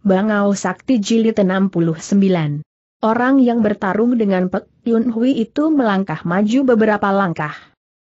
Bangau Sakti Jilid 69. Orang yang bertarung dengan Pek Yun Hui itu melangkah maju beberapa langkah.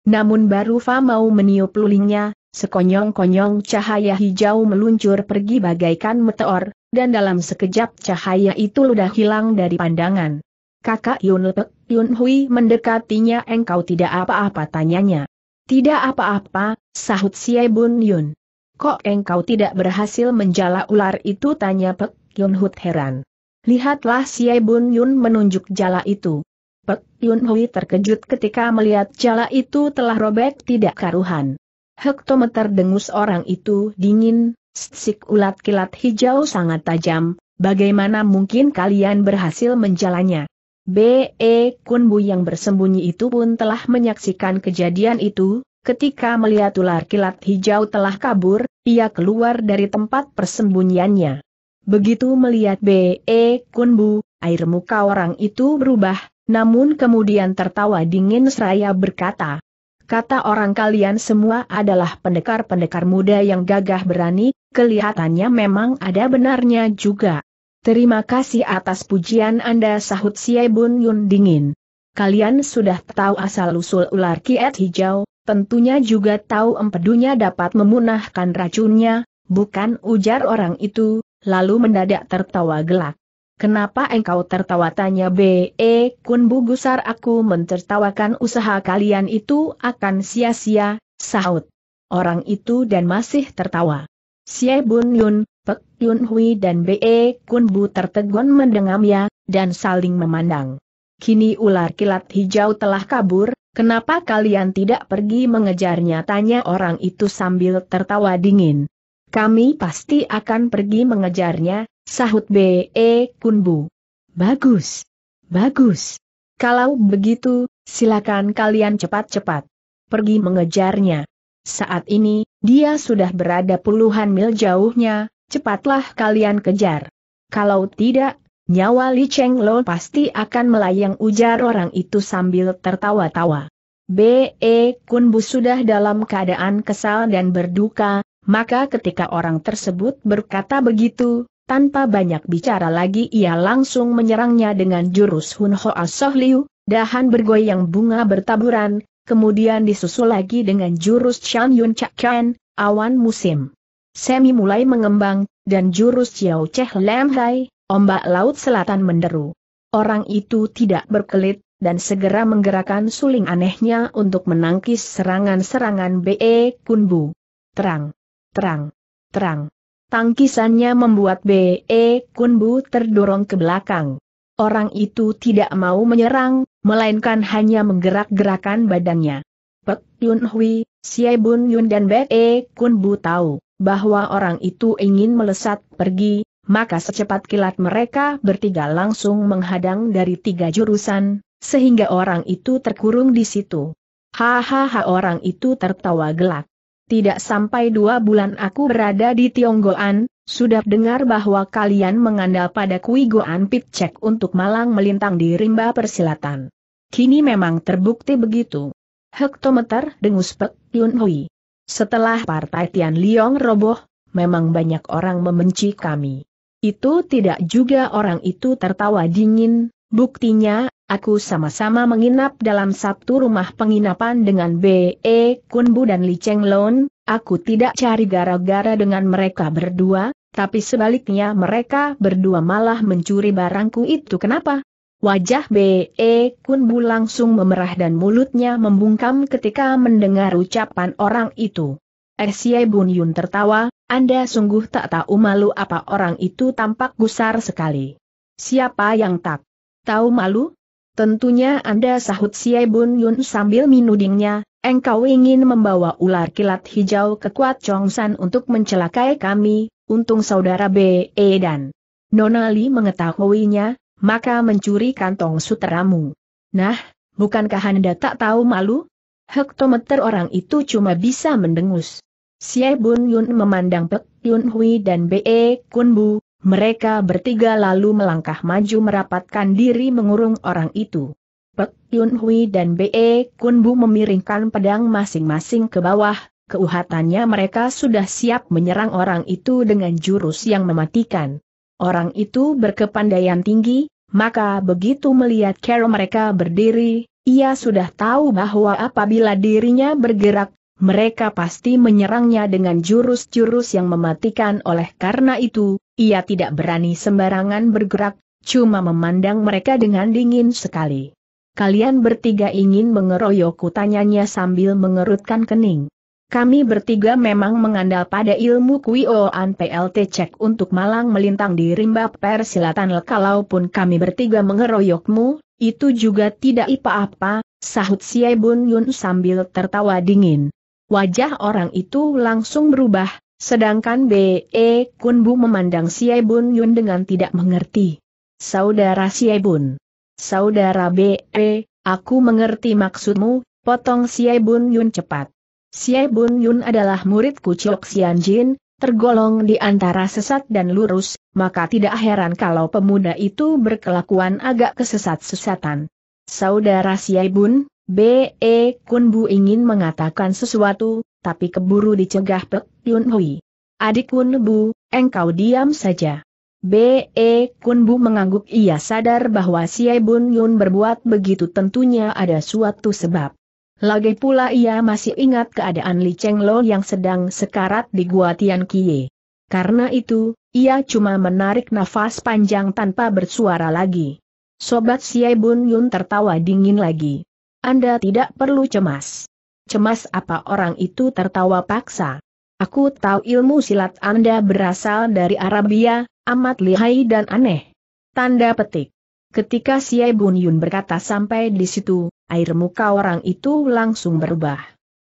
Namun baru Fa mau meniup lulingnya, sekonyong-konyong cahaya hijau meluncur pergi bagaikan meteor, dan dalam sekejap cahaya itu ludah hilang dari pandangan. Kakak Yun Pek Yun Hui mendekatinya engkau tidak apa-apa tanyanya. Tidak apa-apa, sahut Siai Bun Yun. Kok engkau tidak berhasil menjala ular itu tanya Pek Yun Hut heran. Lihatlah Siai Bun Yun menunjuk jala itu. Pek Yun Hui terkejut ketika melihat jala itu telah robek tidak karuhan. Hektometer dengus orang itu dingin, sik ulat kilat hijau sangat tajam, bagaimana mungkin kalian berhasil menjalanya? B.E. Kunbu yang bersembunyi itu pun telah menyaksikan kejadian itu, ketika melihat ular kilat hijau telah kabur, ia keluar dari tempat persembunyiannya. Begitu melihat B.E. Kunbu, air muka orang itu berubah, namun kemudian tertawa dingin seraya berkata, Kata orang kalian semua adalah pendekar-pendekar muda yang gagah berani, kelihatannya memang ada benarnya juga. Terima kasih atas pujian Anda sahut Siai Bun Yun dingin. Kalian sudah tahu asal-usul ular kiat hijau, tentunya juga tahu empedunya dapat memunahkan racunnya, bukan ujar orang itu, lalu mendadak tertawa gelak. Kenapa engkau tertawa tanya B.E. Kun Bu Gusar aku mentertawakan usaha kalian itu akan sia-sia, sahut. Orang itu dan masih tertawa. Siai Bun Yun, Pek Yun Hui dan B.E. Kun Bu tertegun mendengamnya, dan saling memandang. Kini ular kilat hijau telah kabur, Kenapa kalian tidak pergi mengejarnya? Tanya orang itu sambil tertawa dingin. Kami pasti akan pergi mengejarnya, sahut B.E. Kunbu. Bagus. Bagus. Kalau begitu, silakan kalian cepat-cepat pergi mengejarnya. Saat ini, dia sudah berada puluhan mil jauhnya, cepatlah kalian kejar. Kalau tidak, Nyawa Li Cheng Lo pasti akan melayang ujar orang itu sambil tertawa-tawa. B.E. Kun Bu sudah dalam keadaan kesal dan berduka, maka ketika orang tersebut berkata begitu, tanpa banyak bicara lagi ia langsung menyerangnya dengan jurus Hun Hoa Soh Liu, dahan bergoyang bunga bertaburan, kemudian disusul lagi dengan jurus Chan Yun Chak Ken, awan musim. Semi mulai mengembang, dan jurus Chiao Cheh Lam Hai, Ombak laut selatan menderu. Orang itu tidak berkelit, dan segera menggerakkan suling anehnya untuk menangkis serangan-serangan B.E. Kunbu. Terang, terang, terang. Tangkisannya membuat B.E. Kunbu terdorong ke belakang. Orang itu tidak mau menyerang, melainkan hanya menggerak-gerakan badannya. Pek Yun Hui, Siai Bun Yun dan B.E. Kunbu tahu bahwa orang itu ingin melesat pergi, maka secepat kilat mereka bertiga langsung menghadang dari tiga jurusan, sehingga orang itu terkurung di situ. Hahaha orang itu tertawa gelak. Tidak sampai dua bulan aku berada di Tionggoan, sudah dengar bahwa kalian mengandal pada Kui Goan Pit Cek untuk malang melintang di rimba persilatan. Kini memang terbukti begitu. Hektometer dengus Pek Yun Hui. Setelah partai Tian Liong roboh, memang banyak orang membenci kami. Itu tidak juga orang itu tertawa dingin, buktinya, aku sama-sama menginap dalam satu rumah penginapan dengan B.E. Kunbu dan Li Cheng Lon, aku tidak cari gara-gara dengan mereka berdua, tapi sebaliknya mereka berdua malah mencuri barangku itu kenapa? Wajah B.E. Kunbu langsung memerah dan mulutnya membungkam ketika mendengar ucapan orang itu. Ersiai Bun Yun tertawa, anda sungguh tak tahu malu apa orang itu tampak gusar sekali. Siapa yang tak tahu malu? Tentunya Anda sahut Siai Bun Yun sambil minudingnya, engkau ingin membawa ular kilat hijau ke Kuat Chongsan untuk mencelakai kami, untung saudara B. E. dan Nona Li mengetahuinya, maka mencuri kantong suteramu. Nah, bukankah Anda tak tahu malu? Hektometer orang itu cuma bisa mendengus. Siai Bun Yun memandang Pek Yun Hui dan B.E. Kun Bu, mereka bertiga lalu melangkah maju merapatkan diri mengurung orang itu. Pek Yun Hui dan B.E. Kun Bu memiringkan pedang masing-masing ke bawah, keuhatannya mereka sudah siap menyerang orang itu dengan jurus yang mematikan. Orang itu berkepandaian tinggi, maka begitu melihat cara mereka berdiri, ia sudah tahu bahwa apabila dirinya bergerak, mereka pasti menyerangnya dengan jurus-jurus yang mematikan oleh karena itu, ia tidak berani sembarangan bergerak, cuma memandang mereka dengan dingin sekali. Kalian bertiga ingin mengeroyokku tanyanya sambil mengerutkan kening. Kami bertiga memang mengandal pada ilmu Kuioan PLT cek untuk malang melintang di rimba persilatan kalaupun kami bertiga mengeroyokmu, itu juga tidak apa-apa, sahut Siai Bun Yun sambil tertawa dingin. Wajah orang itu langsung berubah, sedangkan B.E. Kunbu memandang Siai Bun Yun dengan tidak mengerti. Saudara Siai Bun. Saudara B.E., aku mengerti maksudmu, potong Siai Bun Yun cepat. Xie Bun Yun adalah murid Kuciok Sian Jin, tergolong di antara sesat dan lurus, maka tidak heran kalau pemuda itu berkelakuan agak kesesat-sesatan. Saudara Xie Bun, B.E. Kun Bu ingin mengatakan sesuatu, tapi keburu dicegah Pek Yun Hui. Adik Kun Bu, engkau diam saja. B.E. Kun Bu mengangguk ia sadar bahwa Xie Bun Yun berbuat begitu tentunya ada suatu sebab. Lagi pula ia masih ingat keadaan Li Cheng Lo yang sedang sekarat di Gua Tian Kie. Karena itu, ia cuma menarik nafas panjang tanpa bersuara lagi. Sobat Siai Bun Yun tertawa dingin lagi. Anda tidak perlu cemas. Cemas apa orang itu tertawa paksa. Aku tahu ilmu silat Anda berasal dari Arabia, amat lihai dan aneh. Tanda petik. Ketika Siai Bun Yun berkata sampai di situ, air muka orang itu langsung berubah.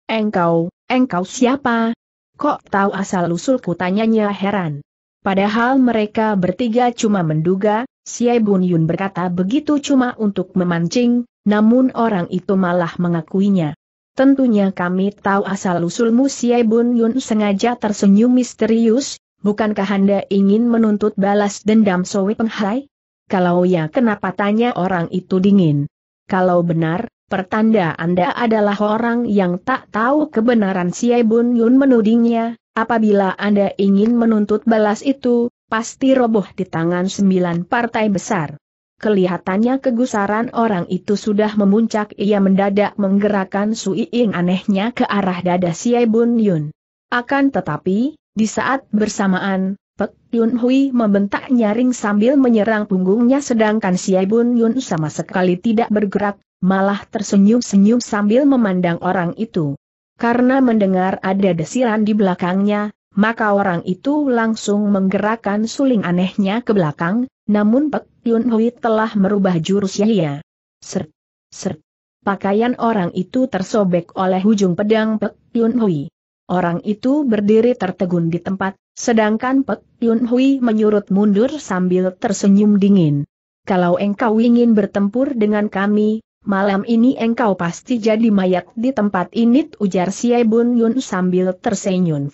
Engkau, engkau siapa? Kok tahu asal-usulku tanyanya heran. Padahal mereka bertiga cuma menduga, Siai Bun Yun berkata begitu cuma untuk memancing, namun orang itu malah mengakuinya. Tentunya kami tahu asal-usulmu Siai Bun Yun sengaja tersenyum misterius, bukankah Anda ingin menuntut balas dendam Soe Penghai? Kalau ya kenapa tanya orang itu dingin? Kalau benar, Pertanda Anda adalah orang yang tak tahu kebenaran Siai Bun Yun menudingnya, apabila Anda ingin menuntut balas itu, pasti roboh di tangan sembilan partai besar. Kelihatannya kegusaran orang itu sudah memuncak ia mendadak menggerakkan suiing anehnya ke arah dada Siai Bun Yun. Akan tetapi, di saat bersamaan, Pek Yun Hui membentak nyaring sambil menyerang punggungnya sedangkan Siai Bun Yun sama sekali tidak bergerak, malah tersenyum-senyum sambil memandang orang itu. Karena mendengar ada desiran di belakangnya, maka orang itu langsung menggerakkan suling anehnya ke belakang, namun Pek Yun Hui telah merubah jurusnya. Ser, ser. Pakaian orang itu tersobek oleh ujung pedang Pek Yun Hui. Orang itu berdiri tertegun di tempat, sedangkan Pek Yun Hui menyurut mundur sambil tersenyum dingin. Kalau engkau ingin bertempur dengan kami, Malam ini engkau pasti jadi mayat di tempat ini ujar Siai Bun Yun sambil tersenyum.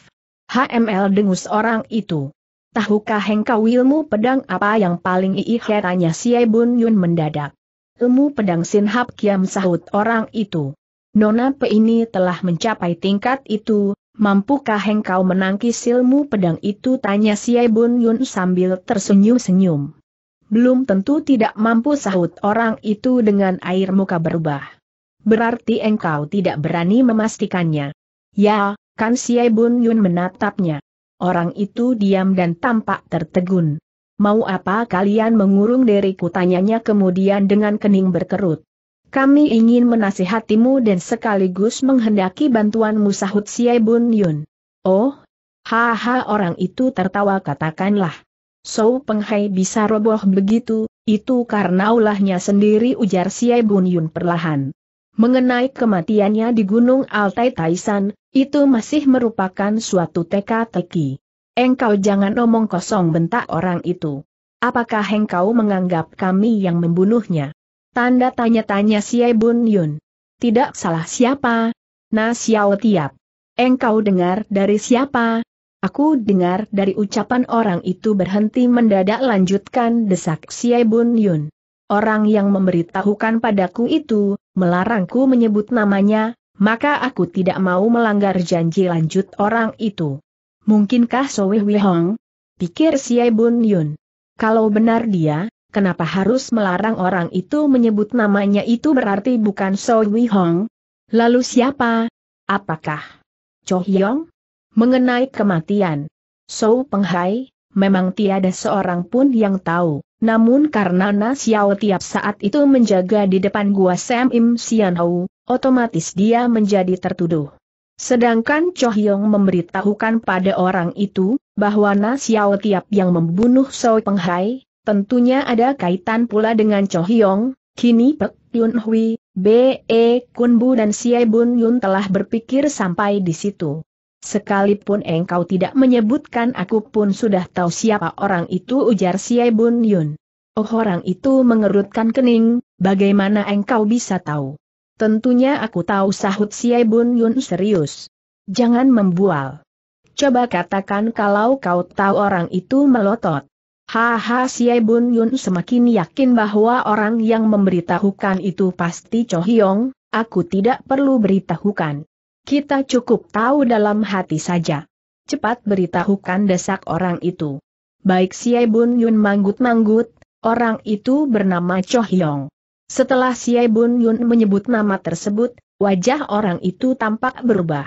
HML dengus orang itu. Tahukah engkau ilmu pedang apa yang paling iih tanya Siai Bun Yun mendadak. Ilmu pedang Sin Hap Kiam sahut orang itu. Nona Pe ini telah mencapai tingkat itu, mampukah engkau menangkis ilmu pedang itu tanya Siai Bun Yun sambil tersenyum-senyum belum tentu tidak mampu sahut orang itu dengan air muka berubah. Berarti engkau tidak berani memastikannya. Ya, kan Siai Bun Yun menatapnya. Orang itu diam dan tampak tertegun. Mau apa kalian mengurung diriku tanyanya kemudian dengan kening berkerut. Kami ingin menasihatimu dan sekaligus menghendaki bantuanmu sahut Siai Bun Yun. Oh, haha orang itu tertawa katakanlah. So Penghai bisa roboh begitu, itu karena ulahnya sendiri ujar Siai Bun Yun perlahan. Mengenai kematiannya di Gunung Altai Taisan, itu masih merupakan suatu teka-teki. Engkau jangan omong kosong bentak orang itu. Apakah engkau menganggap kami yang membunuhnya? Tanda tanya-tanya Siai Bun Yun. Tidak salah siapa? Na Xiao Tiap. Engkau dengar dari siapa? Aku dengar dari ucapan orang itu berhenti mendadak lanjutkan desak Siai Bun Yun. Orang yang memberitahukan padaku itu, melarangku menyebut namanya, maka aku tidak mau melanggar janji lanjut orang itu. Mungkinkah Soe Hong? Pikir Siai Bun Yun. Kalau benar dia, kenapa harus melarang orang itu menyebut namanya itu berarti bukan So Wei Hong? Lalu siapa? Apakah Cho Hyong? Mengenai kematian So Penghai, memang tiada seorang pun yang tahu. Namun karena Na Xiao tiap saat itu menjaga di depan gua Sam Im Sian Hou, otomatis dia menjadi tertuduh. Sedangkan Cho Hyong memberitahukan pada orang itu, bahwa Na Xiao Tiap yang membunuh So Penghai, tentunya ada kaitan pula dengan Cho Hyong, kini Pek Yun Hui, B.E. Kunbu dan Siai Bun Yun telah berpikir sampai di situ. Sekalipun engkau tidak menyebutkan aku pun sudah tahu siapa orang itu ujar Siai Bun Yun. Oh orang itu mengerutkan kening, bagaimana engkau bisa tahu? Tentunya aku tahu sahut Siai Bun Yun serius. Jangan membual. Coba katakan kalau kau tahu orang itu melotot. Haha Siai Bun Yun semakin yakin bahwa orang yang memberitahukan itu pasti Cho Hyong, aku tidak perlu beritahukan. Kita cukup tahu dalam hati saja. Cepat beritahukan desak orang itu. Baik Siai Bun Yun manggut-manggut, orang itu bernama Cho Hyong. Setelah Siai Bun Yun menyebut nama tersebut, wajah orang itu tampak berubah.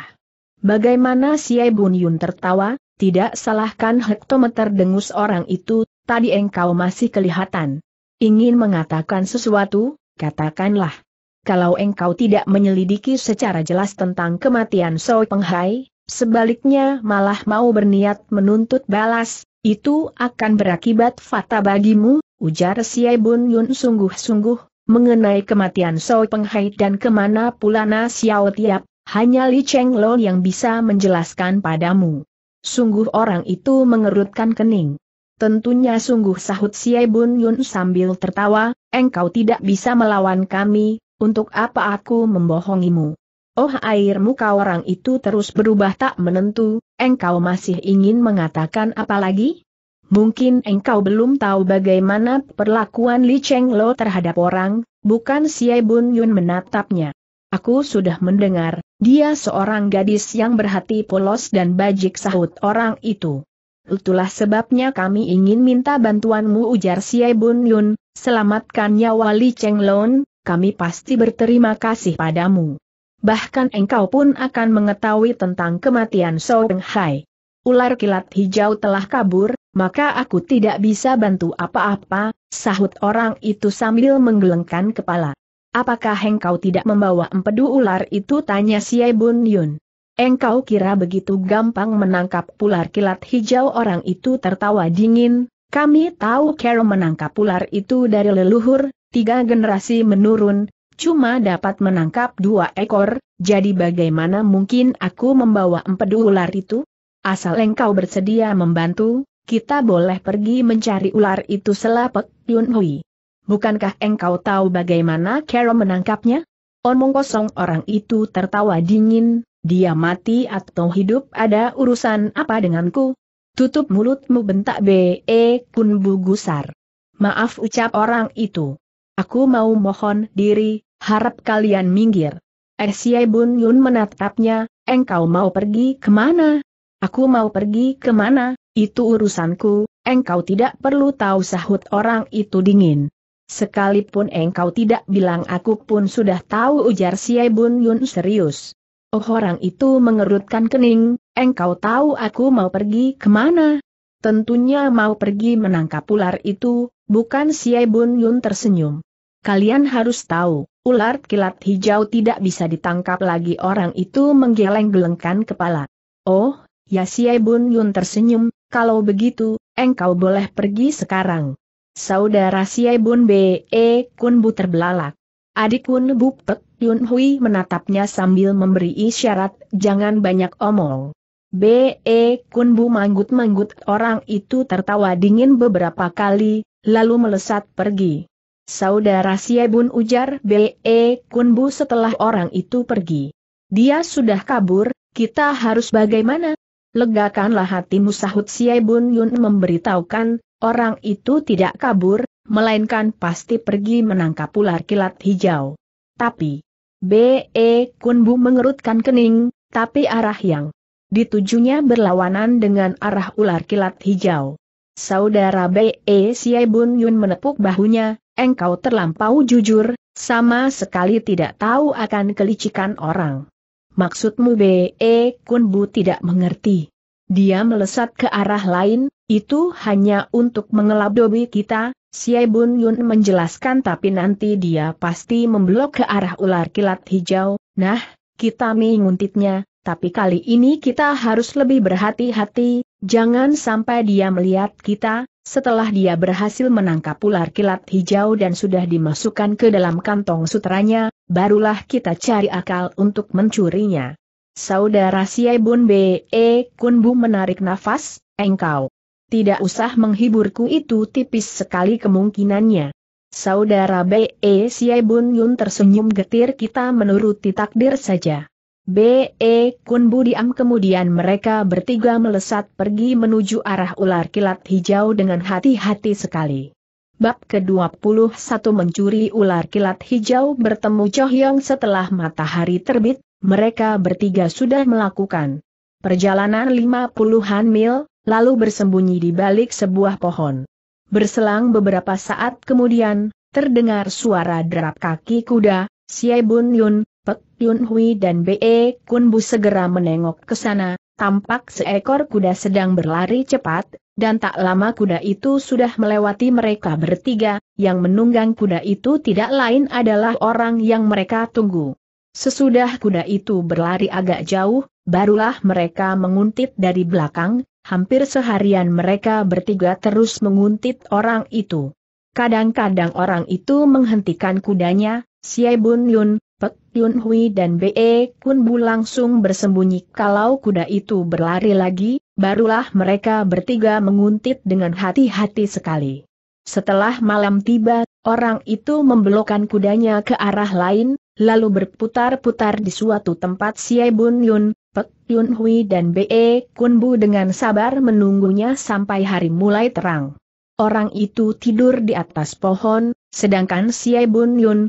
Bagaimana Siai Bun Yun tertawa, tidak salahkan hektometer dengus orang itu, tadi engkau masih kelihatan. Ingin mengatakan sesuatu, katakanlah. Kalau engkau tidak menyelidiki secara jelas tentang kematian Soi Penghai, sebaliknya malah mau berniat menuntut balas, itu akan berakibat fatal bagimu, ujar Siai Bun Yun sungguh-sungguh, Mengenai kematian Soi Penghai dan ke mana pula Na Xiao Tiap, hanya Li Cheng Lo yang bisa menjelaskan padamu. Sungguh orang itu mengerutkan kening. Tentunya sungguh sahut Siai Bun Yun sambil tertawa, engkau tidak bisa melawan kami, untuk apa aku membohongimu? Oh air muka orang itu terus berubah tak menentu, engkau masih ingin mengatakan apa lagi? Mungkin engkau belum tahu bagaimana perlakuan Li Cheng Lo terhadap orang, bukan Siai Bun Yun menatapnya. Aku sudah mendengar, dia seorang gadis yang berhati polos dan bajik sahut orang itu. Itulah sebabnya kami ingin minta bantuanmu ujar Siai Bun Yun, selamatkan nyawa Li Cheng Lon, kami pasti berterima kasih padamu. Bahkan engkau pun akan mengetahui tentang kematian So Peng Hai. Ular kilat hijau telah kabur, maka aku tidak bisa bantu apa-apa, sahut orang itu sambil menggelengkan kepala. Apakah engkau tidak membawa empedu ular itu tanya Siai Bun Yun. Engkau kira begitu gampang menangkap ular kilat hijau orang itu tertawa dingin, kami tahu cara menangkap ular itu dari leluhur, tiga generasi menurun, cuma dapat menangkap dua ekor, jadi bagaimana mungkin aku membawa empedu ular itu? Asal engkau bersedia membantu, kita boleh pergi mencari ular itu selapet Yun Hui. Bukankah engkau tahu bagaimana cara menangkapnya? Omong kosong orang itu tertawa dingin, dia mati atau hidup ada urusan apa denganku? Tutup mulutmu bentak B.E. Kun Bu Gusar. Maaf ucap orang itu. Aku mau mohon diri, harap kalian minggir. Eh Siai Bun Yun menatapnya, engkau mau pergi ke mana? Aku mau pergi ke mana? Itu urusanku, engkau tidak perlu tahu sahut orang itu dingin. Sekalipun engkau tidak bilang aku pun sudah tahu ujar Siai Bun Yun serius. Oh orang itu mengerutkan kening, engkau tahu aku mau pergi ke mana? Tentunya mau pergi menangkap ular itu, bukan Siai Bun Yun tersenyum. Kalian harus tahu, ular kilat hijau tidak bisa ditangkap lagi orang itu menggeleng-gelengkan kepala. Oh, ya Siai Bun Yun tersenyum, kalau begitu, engkau boleh pergi sekarang. Saudara Siai Bun B.E. Kun Bu terbelalak. Adik Kun Bu Pek Yun Hui menatapnya sambil memberi isyarat, jangan banyak omong. B.E. Kun Bu manggut-manggut orang itu tertawa dingin beberapa kali, lalu melesat pergi. Saudara Siai Bun ujar B.E. Kun Bu setelah orang itu pergi. Dia sudah kabur, kita harus bagaimana? Legakanlah hatimu sahut Siai Bun Yun memberitahukan, orang itu tidak kabur, melainkan pasti pergi menangkap ular kilat hijau. Tapi, B.E. Kunbu mengerutkan kening, tapi arah yang ditujunya berlawanan dengan arah ular kilat hijau. Saudara B.E. Siai Bun Yun menepuk bahunya, engkau terlampau jujur, sama sekali tidak tahu akan kelicikan orang. Maksudmu B.E. Kun Bu tidak mengerti. Dia melesat ke arah lain, itu hanya untuk mengeladobi kita, Siai Bun Yun menjelaskan tapi nanti dia pasti memblok ke arah ular kilat hijau, nah, kita menguntitnya, tapi kali ini kita harus lebih berhati-hati, jangan sampai dia melihat kita, setelah dia berhasil menangkap ular kilat hijau dan sudah dimasukkan ke dalam kantong sutranya, barulah kita cari akal untuk mencurinya. Saudara Siai Bun B. E. Kunbu menarik nafas, engkau. Tidak usah menghiburku itu tipis sekali kemungkinannya. Saudara B. E. Siai Bun Yun tersenyum getir kita menuruti takdir saja. B.E. Kun diam kemudian mereka bertiga melesat pergi menuju arah ular kilat hijau dengan hati-hati sekali. Bab ke-21 mencuri ular kilat hijau bertemu Chohyong setelah matahari terbit, mereka bertiga sudah melakukan perjalanan lima puluhan mil, lalu bersembunyi di balik sebuah pohon. Berselang beberapa saat kemudian, terdengar suara derap kaki kuda, Siai Bun Yun, Pek Yun Hui dan B.E. Kun Bu segera menengok ke sana, tampak seekor kuda sedang berlari cepat, dan tak lama kuda itu sudah melewati mereka bertiga, yang menunggang kuda itu tidak lain adalah orang yang mereka tunggu. Sesudah kuda itu berlari agak jauh, barulah mereka menguntit dari belakang, hampir seharian mereka bertiga terus menguntit orang itu. Kadang-kadang orang itu menghentikan kudanya, Siai Bun Yun, Pek Yun Hui dan B.E. Kun Bu langsung bersembunyi kalau kuda itu berlari lagi, barulah mereka bertiga menguntit dengan hati-hati sekali. Setelah malam tiba, orang itu membelokkan kudanya ke arah lain, lalu berputar-putar di suatu tempat Siai Bun Yun, Pek Yun Hui dan B.E. Kun Bu dengan sabar menunggunya sampai hari mulai terang. Orang itu tidur di atas pohon, sedangkan Siai Bun Yun,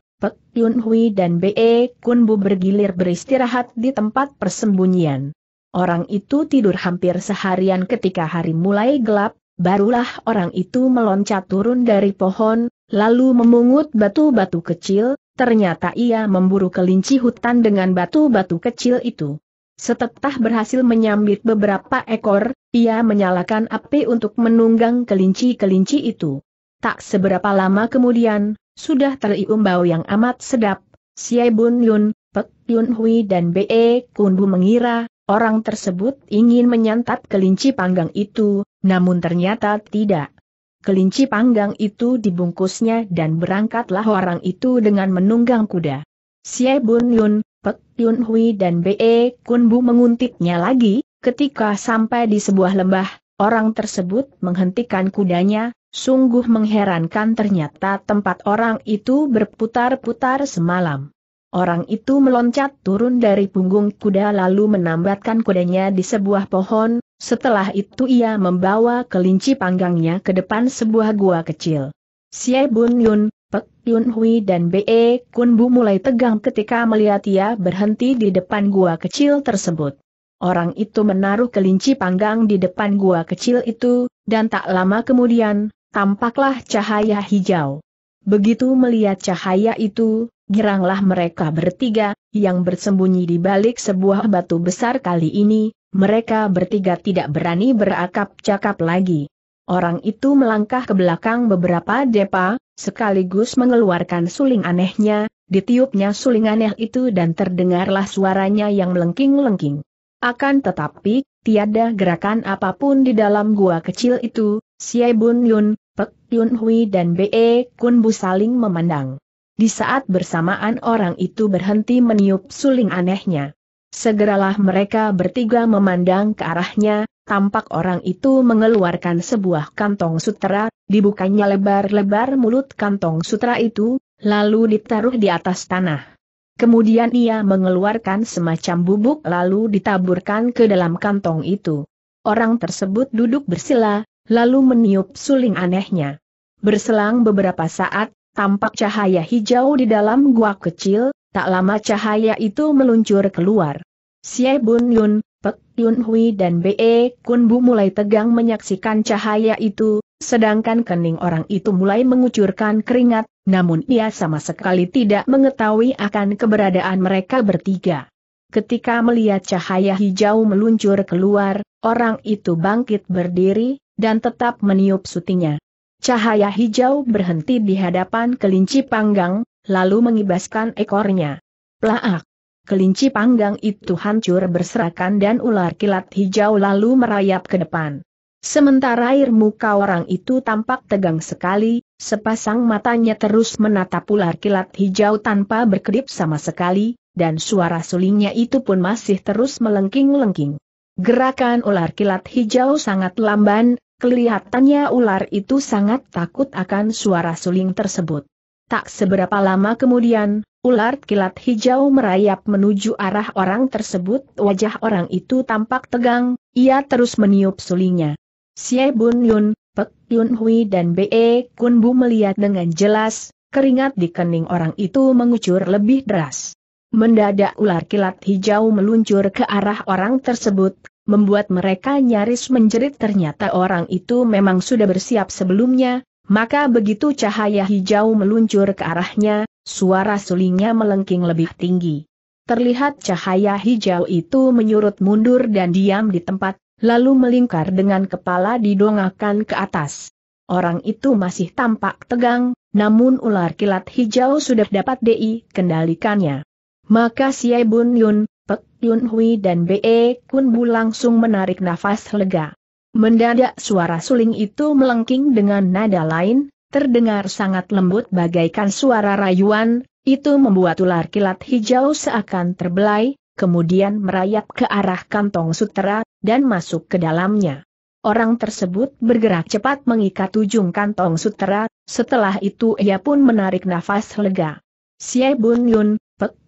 Yun Hui dan B.E. Kun Bu bergilir beristirahat di tempat persembunyian. Orang itu tidur hampir seharian ketika hari mulai gelap, barulah orang itu meloncat turun dari pohon, lalu memungut batu-batu kecil, ternyata ia memburu kelinci hutan dengan batu-batu kecil itu. Setelah berhasil menyambit beberapa ekor, ia menyalakan api untuk menunggang kelinci-kelinci itu. Tak seberapa lama kemudian, sudah terium bau yang amat sedap, Siai Bun Yun, Pek Yun Hui dan B.E. Kun Bu mengira, orang tersebut ingin menyantap kelinci panggang itu, namun ternyata tidak. Kelinci panggang itu dibungkusnya dan berangkatlah orang itu dengan menunggang kuda. Siai Bun Yun, Pek Yun Hui dan B.E. Kun Bu menguntitnya lagi, ketika sampai di sebuah lembah, orang tersebut menghentikan kudanya, Sungguh mengherankan ternyata tempat orang itu berputar-putar semalam. Orang itu meloncat turun dari punggung kuda lalu menambatkan kudanya di sebuah pohon, setelah itu ia membawa kelinci panggangnya ke depan sebuah gua kecil. Siai Bun Yun, Pek Yun Hui dan B.E. Kun Bu mulai tegang ketika melihat ia berhenti di depan gua kecil tersebut. Orang itu menaruh kelinci panggang di depan gua kecil itu, dan tak lama kemudian, tampaklah cahaya hijau. Begitu melihat cahaya itu, giranglah mereka bertiga, yang bersembunyi di balik sebuah batu besar kali ini, mereka bertiga tidak berani berakap cakap lagi. Orang itu melangkah ke belakang beberapa depa, sekaligus mengeluarkan suling anehnya, ditiupnya suling aneh itu dan terdengarlah suaranya yang melengking-lengking. Akan tetapi, tiada gerakan apa pun di dalam gua kecil itu, Siai Bun Yun, Pek Yun Hui dan B.E. Kun Bu saling memandang. Di saat bersamaan orang itu berhenti meniup suling anehnya. Segeralah mereka bertiga memandang ke arahnya, tampak orang itu mengeluarkan sebuah kantong sutra, dibukanya lebar-lebar mulut kantong sutra itu, lalu ditaruh di atas tanah. Kemudian ia mengeluarkan semacam bubuk lalu ditaburkan ke dalam kantong itu. Orang tersebut duduk bersila, lalu meniup suling anehnya. Berselang beberapa saat, tampak cahaya hijau di dalam gua kecil, tak lama cahaya itu meluncur keluar. Siai Bun Yun, Pek Yun Hui dan B.E. Kun Bu mulai tegang menyaksikan cahaya itu, Sedangkan kening orang itu mulai mengucurkan keringat, namun ia sama sekali tidak mengetahui akan keberadaan mereka bertiga. Ketika melihat cahaya hijau meluncur keluar, orang itu bangkit berdiri, dan tetap meniup sutinya. Cahaya hijau berhenti di hadapan kelinci panggang, lalu mengibaskan ekornya. Plaak! Kelinci panggang itu hancur berserakan dan ular kilat hijau lalu merayap ke depan. Sementara air muka orang itu tampak tegang sekali, sepasang matanya terus menatap ular kilat hijau tanpa berkedip sama sekali, dan suara sulingnya itu pun masih terus melengking-lengking. Gerakan ular kilat hijau sangat lamban, kelihatannya ular itu sangat takut akan suara suling tersebut. Tak seberapa lama kemudian, ular kilat hijau merayap menuju arah orang tersebut, wajah orang itu tampak tegang, ia terus meniup sulingnya. Xie Bun Yun, Pek Yun Hui dan B.E. Kun Bu melihat dengan jelas, keringat di kening orang itu mengucur lebih deras. Mendadak ular kilat hijau meluncur ke arah orang tersebut, membuat mereka nyaris menjerit ternyata orang itu memang sudah bersiap sebelumnya, maka begitu cahaya hijau meluncur ke arahnya, suara sulingnya melengking lebih tinggi. Terlihat cahaya hijau itu menyurut mundur dan diam di tempat, lalu melingkar dengan kepala didongakkan ke atas. Orang itu masih tampak tegang, namun ular kilat hijau sudah dapat DI kendalikannya. Maka Siai Bun Yun, Pek Yun Hui dan B.E. Kun Bu langsung menarik nafas lega. Mendadak suara suling itu melengking dengan nada lain, terdengar sangat lembut bagaikan suara rayuan, itu membuat ular kilat hijau seakan terbelai, kemudian merayap ke arah kantong sutera, dan masuk ke dalamnya. Orang tersebut bergerak cepat mengikat ujung kantong sutera, setelah itu ia pun menarik nafas lega. Xie Bun Yun,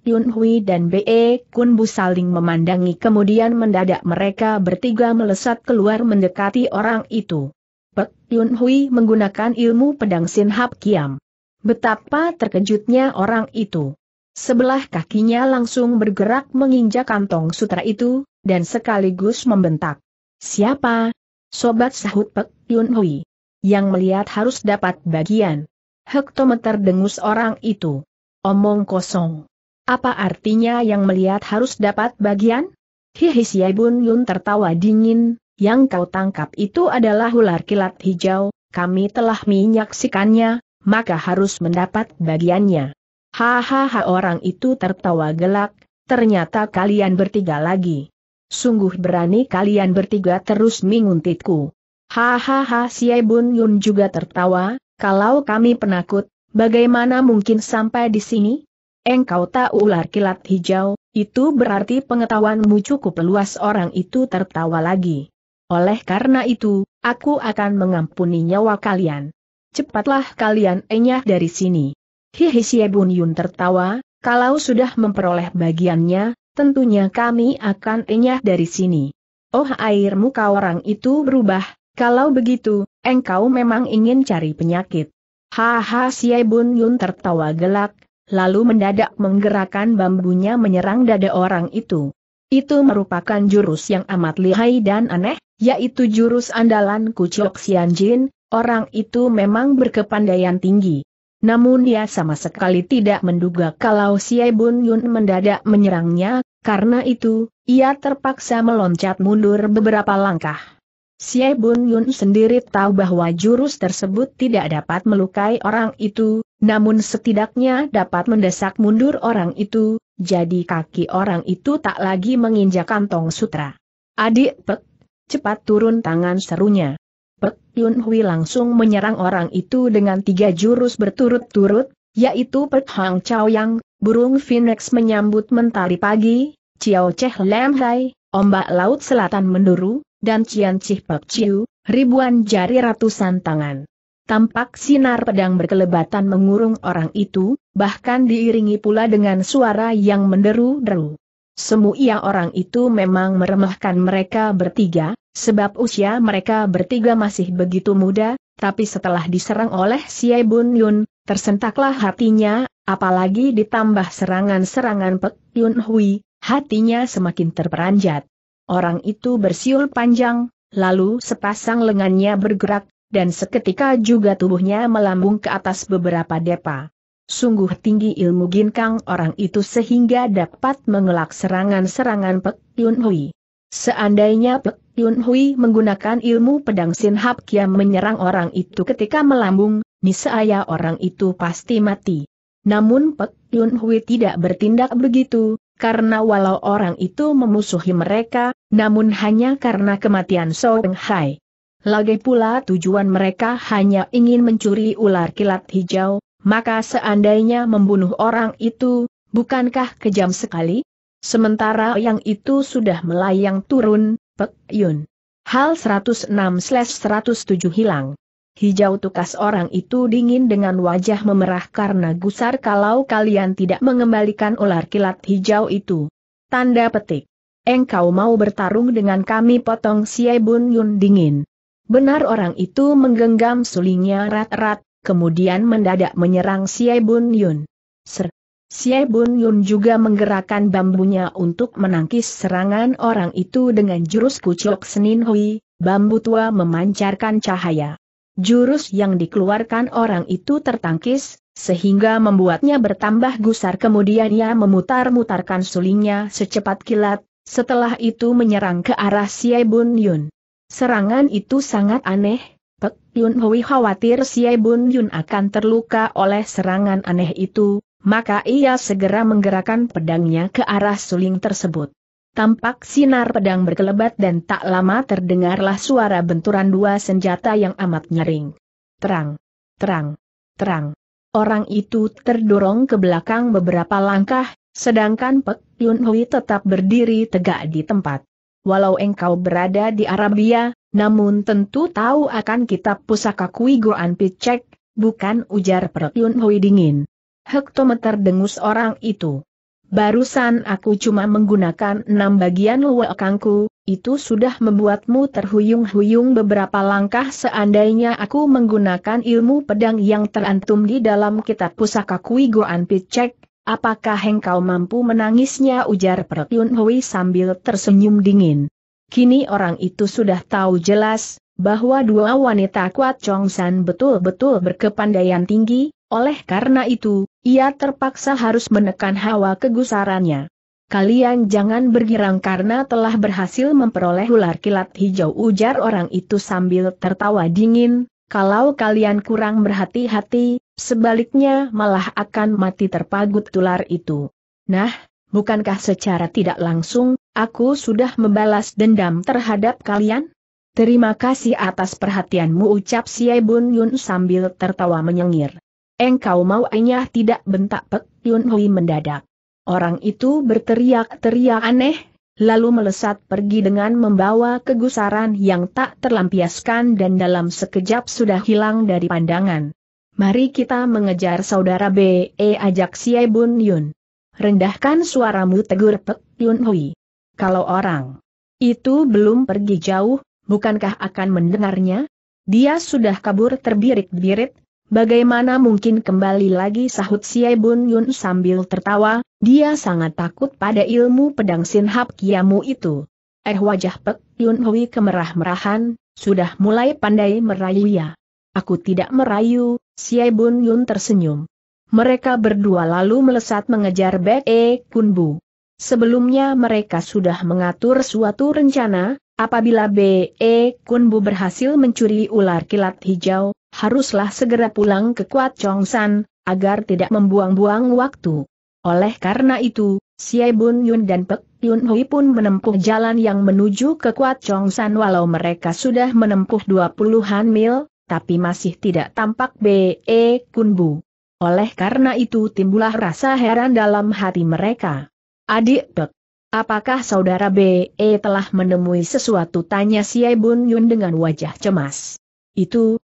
Yun Hui dan B.E. Kun Bu saling memandangi kemudian mendadak mereka bertiga melesat keluar mendekati orang itu. Pek Yun Hui menggunakan ilmu pedang Sin Hap Kiam. Betapa terkejutnya orang itu. Sebelah kakinya langsung bergerak menginjak kantong sutra itu, dan sekaligus membentak. Siapa? Sobat sahut Pek Yun Hui. Yang melihat harus dapat bagian. Hektometer dengus orang itu. Omong kosong. Apa artinya yang melihat harus dapat bagian? Hihi Siai Bun Yun tertawa dingin, yang kau tangkap itu adalah ular kilat hijau, kami telah menyaksikannya, maka harus mendapat bagiannya. Hahaha orang itu tertawa gelak, ternyata kalian bertiga lagi. Sungguh berani kalian bertiga terus menguntitku. Hahaha Siai Bun Yun juga tertawa, kalau kami penakut, bagaimana mungkin sampai di sini? Engkau tahu ular kilat hijau, itu berarti pengetahuanmu cukup luas orang itu tertawa lagi. Oleh karena itu, aku akan mengampuni nyawa kalian. Cepatlah kalian enyah dari sini. Hihi Xie Bun Yun tertawa, kalau sudah memperoleh bagiannya, tentunya kami akan enyah dari sini. Oh air muka orang itu berubah, kalau begitu, engkau memang ingin cari penyakit. Haha Xie Bun Yun tertawa gelak, lalu mendadak menggerakkan bambunya menyerang dada orang itu. Itu merupakan jurus yang amat lihai dan aneh, yaitu jurus andalan Kucok Sian Jin, orang itu memang berkepandaian tinggi. Namun dia sama sekali tidak menduga kalau Siai Bun Yun mendadak menyerangnya, karena itu, ia terpaksa meloncat mundur beberapa langkah. Siai Bun Yun sendiri tahu bahwa jurus tersebut tidak dapat melukai orang itu, namun setidaknya dapat mendesak mundur orang itu, jadi kaki orang itu tak lagi menginjak kantong sutra. Adik Pek, cepat turun tangan serunya. Pek Yun Hui langsung menyerang orang itu dengan tiga jurus berturut-turut, yaitu Pek Hang Chao Yang, burung phoenix menyambut mentari pagi, Chiao Cheh Lam Hai, ombak laut selatan menduru, dan Cian Chih Pek Chiu, ribuan jari ratusan tangan. Tampak sinar pedang berkelebatan mengurung orang itu, bahkan diiringi pula dengan suara yang menderu-deru. Semua orang itu memang meremehkan mereka bertiga, sebab usia mereka bertiga masih begitu muda, tapi setelah diserang oleh Siai Bun Yun, tersentaklah hatinya, apalagi ditambah serangan-serangan Pek Yun Hui, hatinya semakin terperanjat. Orang itu bersiul panjang, lalu sepasang lengannya bergerak, dan seketika juga tubuhnya melambung ke atas beberapa depa. Sungguh tinggi ilmu ginkang orang itu sehingga dapat mengelak serangan-serangan Pek Yun Hui. Seandainya Pek Yun Hui menggunakan ilmu pedang Sin Hap Kia menyerang orang itu ketika melambung, niscaya orang itu pasti mati. Namun Pek Yun Hui tidak bertindak begitu, karena walau orang itu memusuhi mereka, namun hanya karena kematian Song Hai. Lagi pula tujuan mereka hanya ingin mencuri ular kilat hijau, maka seandainya membunuh orang itu, bukankah kejam sekali? Sementara yang itu sudah melayang turun, Pek Yun. Hal 106-107 hilang. Hijau tukas orang itu dingin dengan wajah memerah karena gusar kalau kalian tidak mengembalikan ular kilat hijau itu. Tanda petik. Engkau mau bertarung dengan kami potong Siai Bun Yun dingin. Benar orang itu menggenggam sulingnya rat-rat, kemudian mendadak menyerang Siai Bun Yun. Ser. Siai Bun Yun juga menggerakkan bambunya untuk menangkis serangan orang itu dengan jurus kucuk Senin Hui, bambu tua memancarkan cahaya. Jurus yang dikeluarkan orang itu tertangkis, sehingga membuatnya bertambah gusar kemudian ia memutar-mutarkan sulingnya secepat kilat, setelah itu menyerang ke arah Siai Bun Yun. Serangan itu sangat aneh, Pek Yun Hui khawatir Siai Bun Yun akan terluka oleh serangan aneh itu, maka ia segera menggerakkan pedangnya ke arah suling tersebut. Tampak sinar pedang berkelebat dan tak lama terdengarlah suara benturan dua senjata yang amat nyaring. Terang, terang, terang. Orang itu terdorong ke belakang beberapa langkah, sedangkan Pek Yun Hui tetap berdiri tegak di tempat. Walau engkau berada di Arabia, namun tentu tahu akan kitab pusaka Kui Goan Picek, bukan ujar Perkyun Hui dingin. Hektometer dengus orang itu. Barusan aku cuma menggunakan enam bagian luwekangku, itu sudah membuatmu terhuyung-huyung beberapa langkah seandainya aku menggunakan ilmu pedang yang terantum di dalam kitab pusaka Kui Goan Picek, apakah engkau mampu menangisnya ujar Perkyun Hui sambil tersenyum dingin. Kini orang itu sudah tahu jelas, bahwa dua wanita kuat Chong San betul-betul berkepandaian tinggi, oleh karena itu, ia terpaksa harus menekan hawa kegusarannya. Kalian jangan bergirang karena telah berhasil memperoleh ular kilat hijau ujar orang itu sambil tertawa dingin, kalau kalian kurang berhati-hati, sebaliknya malah akan mati terpagut tular itu. Nah, bukankah secara tidak langsung, aku sudah membalas dendam terhadap kalian? Terima kasih atas perhatianmu ucap Siai Bun Yun sambil tertawa menyengir. Engkau mau ayah tidak bentak Pek Yun Hui mendadak. Orang itu berteriak-teriak aneh, lalu melesat pergi dengan membawa kegusaran yang tak terlampiaskan dan dalam sekejap sudah hilang dari pandangan. Mari kita mengejar saudara B. E. ajak Siai Bun Yun. Rendahkan suaramu tegur Pek Yun Hui. Kalau orang itu belum pergi jauh, bukankah akan mendengarnya? Dia sudah kabur terbirit-birit, bagaimana mungkin kembali lagi sahut Siai Bun Yun sambil tertawa, dia sangat takut pada ilmu pedang Sin Hap Kiamu itu. Eh wajah Pek Yun Hui kemerah-merahan, sudah mulai pandai merayu ya. Aku tidak merayu, Siai Bun Yun tersenyum. Mereka berdua lalu melesat mengejar Bek E Kunbu. Sebelumnya mereka sudah mengatur suatu rencana, apabila B.E. Kunbu berhasil mencuri ular kilat hijau, haruslah segera pulang ke Kuat Chongsan, agar tidak membuang-buang waktu. Oleh karena itu, Siai Bun Yun dan Pek Yun Hui pun menempuh jalan yang menuju ke Kuat Chongsan walau mereka sudah menempuh dua puluhan mil, tapi masih tidak tampak B.E. Kunbu. Oleh karena itu timbullah rasa heran dalam hati mereka. Adik Pek, apakah saudara B.E. telah menemui sesuatu tanya Siai Bun Yun dengan wajah cemas. Itu,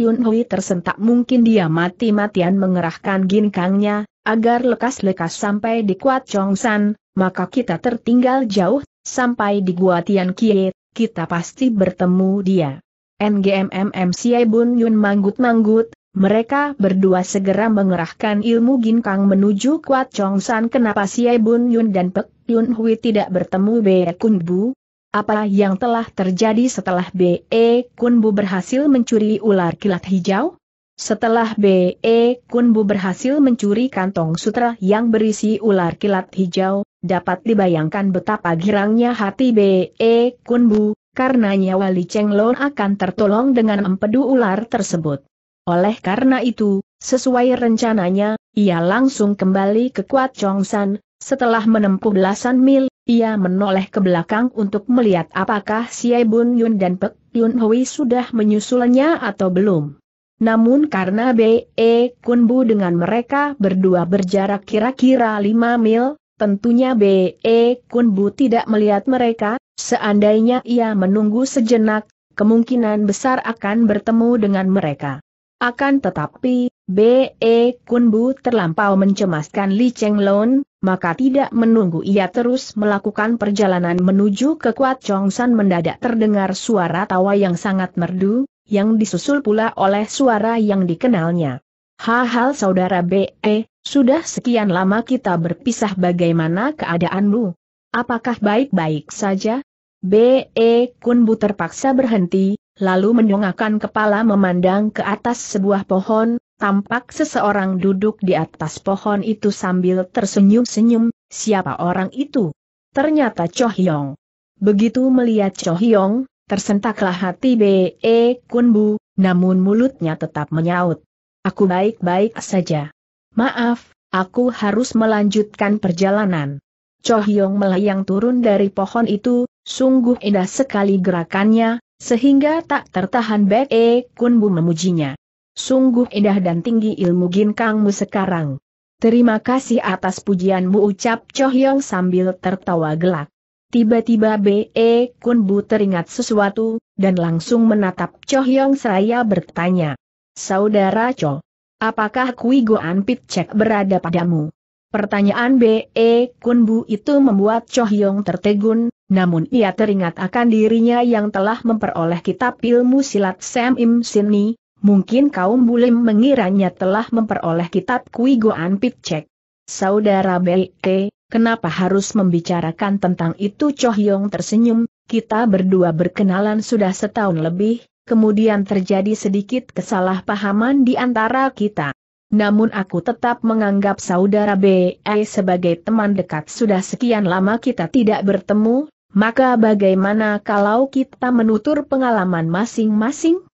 Yun Hui tersentak mungkin dia mati-matian mengerahkan ginkangnya, agar lekas-lekas sampai di Kuat Chong San, maka kita tertinggal jauh, sampai di Gua Tian Kie, kita pasti bertemu dia. NGMMM Siai Bun Yun manggut-manggut, mereka berdua segera mengerahkan ilmu ginkang menuju Kuat Chong San kenapa Siai Bun Yun dan Pek Yun Hui tidak bertemu Be Kun Bu? Apa yang telah terjadi setelah B.E. Kunbu berhasil mencuri ular kilat hijau? Setelah B.E. Kunbu berhasil mencuri kantong sutra yang berisi ular kilat hijau, dapat dibayangkan betapa girangnya hati B.E. Kunbu, karena nyawa Li Chenglong akan tertolong dengan empedu ular tersebut. Oleh karena itu, sesuai rencananya, ia langsung kembali ke Kuat Chongsan, setelah menempuh belasan mil, ia menoleh ke belakang untuk melihat apakah Xie Bun Yun dan Pek Yun Hui sudah menyusulnya atau belum. Namun karena B.E. Kunbu dengan mereka berdua berjarak kira-kira 5 mil, tentunya B.E. Kunbu tidak melihat mereka, seandainya ia menunggu sejenak, kemungkinan besar akan bertemu dengan mereka. Akan tetapi, B.E. Kunbu terlampau mencemaskan Li Chenglong, maka tidak menunggu ia terus melakukan perjalanan menuju ke Kuat Chongsan mendadak terdengar suara tawa yang sangat merdu, yang disusul pula oleh suara yang dikenalnya. Hal-hal saudara B.E., sudah sekian lama kita berpisah bagaimana keadaanmu? Apakah baik-baik saja? B.E. Kunbu terpaksa berhenti, lalu mendongakkan kepala memandang ke atas sebuah pohon, Tampak seseorang duduk di atas pohon itu sambil tersenyum-senyum, siapa orang itu? Ternyata Cho Hyong. Begitu melihat Cho Hyong, tersentaklah hati B.E. Kunbu, namun mulutnya tetap menyaut. Aku baik-baik saja. Maaf, aku harus melanjutkan perjalanan. Cho Hyong melayang turun dari pohon itu, sungguh indah sekali gerakannya, sehingga tak tertahan B.E. Kunbu memujinya. Sungguh indah dan tinggi ilmu ginkangmu sekarang. Terima kasih atas pujianmu ucap Chohyong sambil tertawa gelak. Tiba-tiba B.E. Kunbu teringat sesuatu, dan langsung menatap Chohyong seraya bertanya. Saudara Cho, apakah Kui Goan Pit Cek berada padamu? Pertanyaan B.E. Kunbu itu membuat Chohyong tertegun, namun ia teringat akan dirinya yang telah memperoleh kitab ilmu silat Sam Im Sini, Mungkin kaum bulim mengiranya telah memperoleh kitab Kui Goan Cek. Saudara B.E., kenapa harus membicarakan tentang itu Chohyong tersenyum, kita berdua berkenalan sudah setahun lebih, kemudian terjadi sedikit kesalahpahaman di antara kita. Namun aku tetap menganggap saudara B.E. sebagai teman dekat sudah sekian lama kita tidak bertemu, maka bagaimana kalau kita menutur pengalaman masing-masing?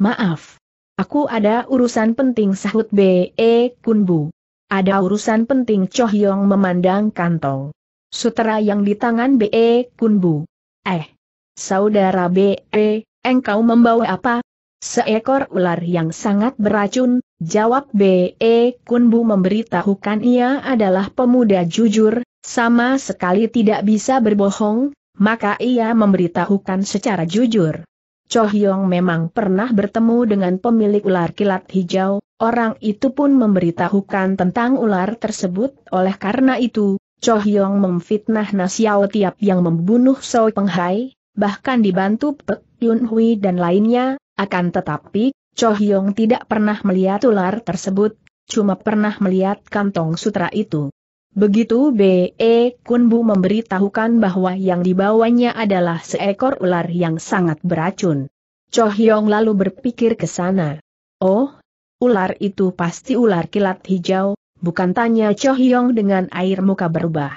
Maaf. Aku ada urusan penting sahut B.E. Kunbu. Ada urusan penting Chohyong memandang kantong. Sutera yang di tangan B.E. Kunbu. Eh, saudara B.E., engkau membawa apa? Seekor ular yang sangat beracun, jawab B.E. Kunbu memberitahukan ia adalah pemuda jujur, sama sekali tidak bisa berbohong, maka ia memberitahukan secara jujur. Cho Hyong memang pernah bertemu dengan pemilik ular kilat hijau, orang itu pun memberitahukan tentang ular tersebut, oleh karena itu, Cho Hyong memfitnah Nasiao Tiap yang membunuh Soi Penghai, bahkan dibantu Pek Yun Hui dan lainnya, akan tetapi, Cho Hyong tidak pernah melihat ular tersebut, cuma pernah melihat kantong sutra itu. Begitu B.E. Kunbu memberitahukan bahwa yang dibawanya adalah seekor ular yang sangat beracun. Cho Hyong lalu berpikir ke sana. Oh, ular itu pasti ular kilat hijau, bukan tanya Cho Hyong dengan air muka berubah.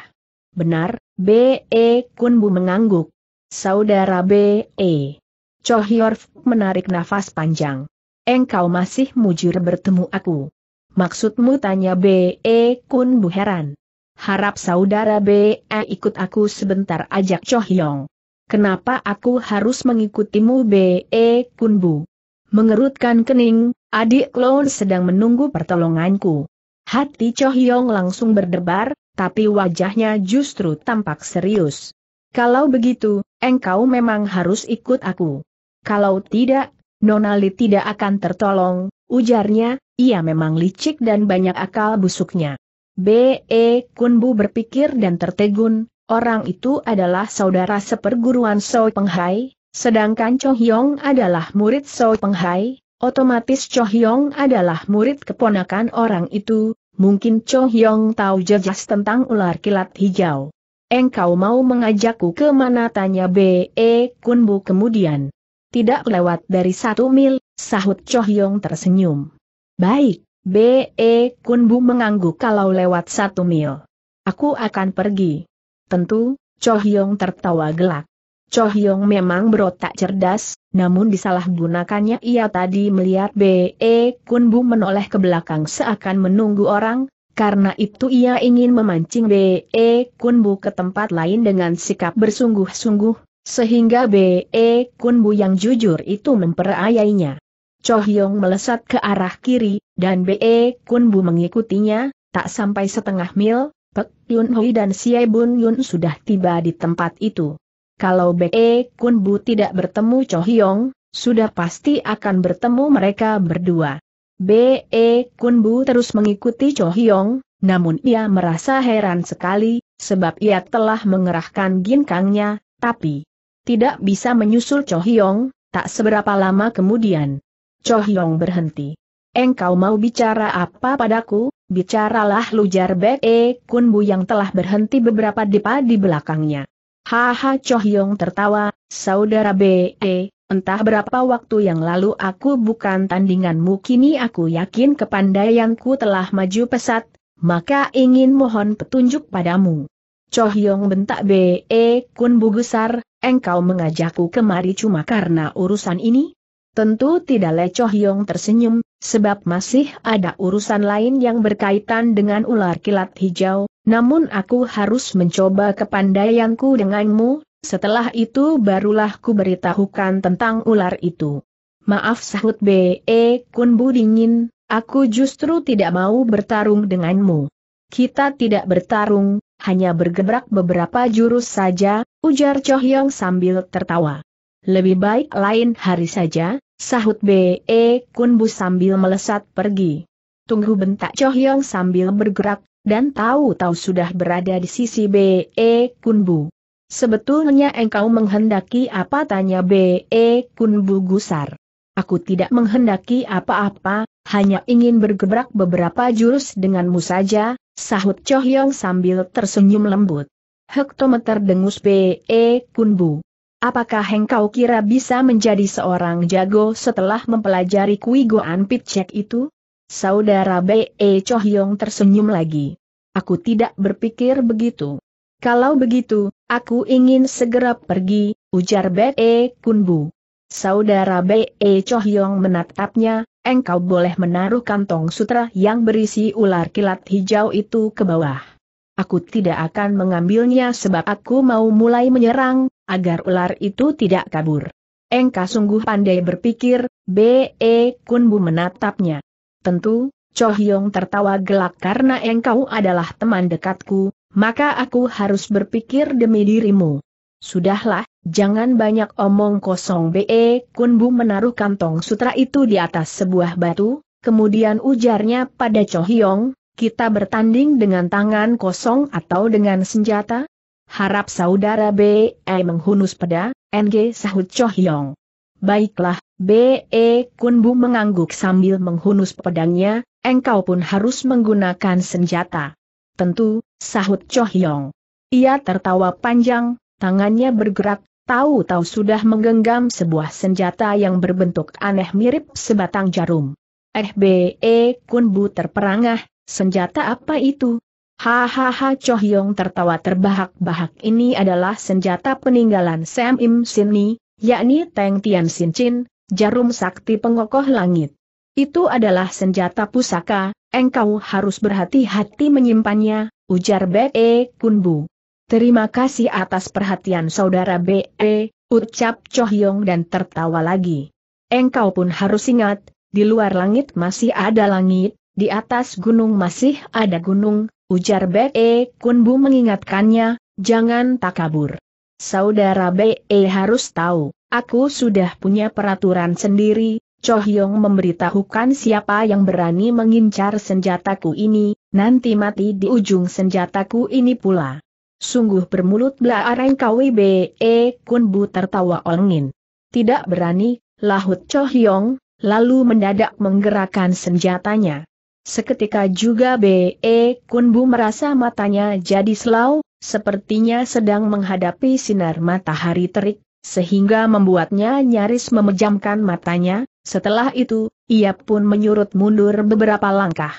Benar, B.E. Kunbu mengangguk. Saudara B.E. Cho Hyong menarik nafas panjang. Engkau masih mujur bertemu aku. Maksudmu tanya B.E. Kunbu heran. Harap saudara B.E. ikut aku sebentar ajak Cho Hyong. Kenapa aku harus mengikutimu B.E. Kunbu? Mengerutkan kening, adik klon sedang menunggu pertolonganku. Hati Cho Hyong langsung berdebar, tapi wajahnya justru tampak serius. Kalau begitu, engkau memang harus ikut aku. Kalau tidak, Nonali tidak akan tertolong, ujarnya, ia memang licik dan banyak akal busuknya. B.E. Kunbu berpikir dan tertegun, orang itu adalah saudara seperguruan Soi Penghai, sedangkan Cho Hyong adalah murid Soi Penghai, otomatis Cho Hyong adalah murid keponakan orang itu, mungkin Cho Hyong tahu jelas tentang ular kilat hijau. engkau mau mengajakku ke mana tanya B.E. Kunbu kemudian. Tidak lewat dari satu mil, sahut Chohyong tersenyum. Baik, B.E. Kunbu mengangguk kalau lewat satu mil. Aku akan pergi. Tentu, Chohyong tertawa gelak. Chohyong memang berotak cerdas, namun disalahgunakannya ia tadi melihat B.E. Kunbu menoleh ke belakang seakan menunggu orang, karena itu ia ingin memancing B.E. Kunbu ke tempat lain dengan sikap bersungguh-sungguh, sehingga B.E. Kunbu yang jujur itu memperayainya. Chohyong melesat ke arah kiri, dan B.E. Kunbu mengikutinya, tak sampai setengah mil, Pek Yun Hui dan Xie Bun Yun sudah tiba di tempat itu. Kalau B.E. Kun Bu tidak bertemu Cho Hyong, sudah pasti akan bertemu mereka berdua. B.E. Kun Bu terus mengikuti Cho Hyong, namun ia merasa heran sekali, sebab ia telah mengerahkan ginkangnya, tapi tidak bisa menyusul Cho Hyong, tak seberapa lama kemudian. Cho Hyong berhenti. Engkau mau bicara apa padaku? Bicaralah lujar B.E. Kun Bu yang telah berhenti beberapa depa di belakangnya. Haha Chohyong tertawa, saudara B.E., entah berapa waktu yang lalu aku bukan tandinganmu kini aku yakin kepandaianku telah maju pesat, maka ingin mohon petunjuk padamu. Chohyong bentak B.E. Kun Bugusar, engkau mengajakku kemari cuma karena urusan ini? Tentu tidak Le Chohyong tersenyum, sebab masih ada urusan lain yang berkaitan dengan ular kilat hijau, namun aku harus mencoba kepandaianku denganmu, setelah itu barulah ku beritahukan tentang ular itu. Maaf sahut B.E. Kunbu dingin, aku justru tidak mau bertarung denganmu. Kita tidak bertarung, hanya bergebrak beberapa jurus saja, ujar Chohyong sambil tertawa. Lebih baik lain hari saja, sahut B.E. Kunbu sambil melesat pergi. Tunggu bentak Chohyong sambil bergerak, dan tahu-tahu sudah berada di sisi B.E. Kunbu. Sebetulnya engkau menghendaki apa tanya B.E. Kunbu gusar. Aku tidak menghendaki apa-apa, hanya ingin bergebrak beberapa jurus denganmu saja, sahut Chohyong sambil tersenyum lembut. Hektometer dengus B.E. Kunbu. Apakah engkau kira bisa menjadi seorang jago setelah mempelajari Kui Goan Pitchek itu? Saudara B.E. Chohyong tersenyum lagi. Aku tidak berpikir begitu. Kalau begitu, aku ingin segera pergi, ujar B.E. Kunbu. Saudara B.E. Chohyong menatapnya, engkau boleh menaruh kantong sutra yang berisi ular kilat hijau itu ke bawah. Aku tidak akan mengambilnya sebab aku mau mulai menyerang, agar ular itu tidak kabur. Engkau sungguh pandai berpikir, B.E. Kunbu menatapnya. Tentu, Cho Hyong tertawa gelak karena engkau adalah teman dekatku, maka aku harus berpikir demi dirimu. Sudahlah, jangan banyak omong kosong BE Kunbu menaruh kantong sutra itu di atas sebuah batu, kemudian ujarnya pada Cho Hyong, kita bertanding dengan tangan kosong atau dengan senjata? Harap saudara BE menghunus peda, NG sahut Cho Hyong. Baiklah, B.E. Kunbu mengangguk sambil menghunus pedangnya, engkau pun harus menggunakan senjata. Tentu, sahut Cho Hyong. Ia tertawa panjang, tangannya bergerak, tahu-tahu sudah menggenggam sebuah senjata yang berbentuk aneh mirip sebatang jarum. Eh B.E. Kunbu terperangah, senjata apa itu? Hahaha Cho Hyong tertawa terbahak-bahak ini adalah senjata peninggalan Sam Im Sin yakni Teng Tian Sin Chin, jarum sakti pengokoh langit. Itu adalah senjata pusaka, engkau harus berhati-hati menyimpannya, ujar B.E. Kunbu. Terima kasih atas perhatian saudara B.E., ucap Chohyong dan tertawa lagi. Engkau pun harus ingat, di luar langit masih ada langit, di atas gunung masih ada gunung, ujar B.E. Kunbu mengingatkannya, jangan takabur. Saudara B.E. harus tahu, aku sudah punya peraturan sendiri, Chohyong memberitahukan siapa yang berani mengincar senjataku ini, nanti mati di ujung senjataku ini pula. Sungguh bermulut belarang kawi B.E. Kunbu tertawa ongin. Tidak berani, lahut Chohyong, lalu mendadak menggerakkan senjatanya. Seketika juga B.E. Kunbu merasa matanya jadi selau, sepertinya sedang menghadapi sinar matahari terik, sehingga membuatnya nyaris memejamkan matanya, setelah itu, ia pun menyurut mundur beberapa langkah.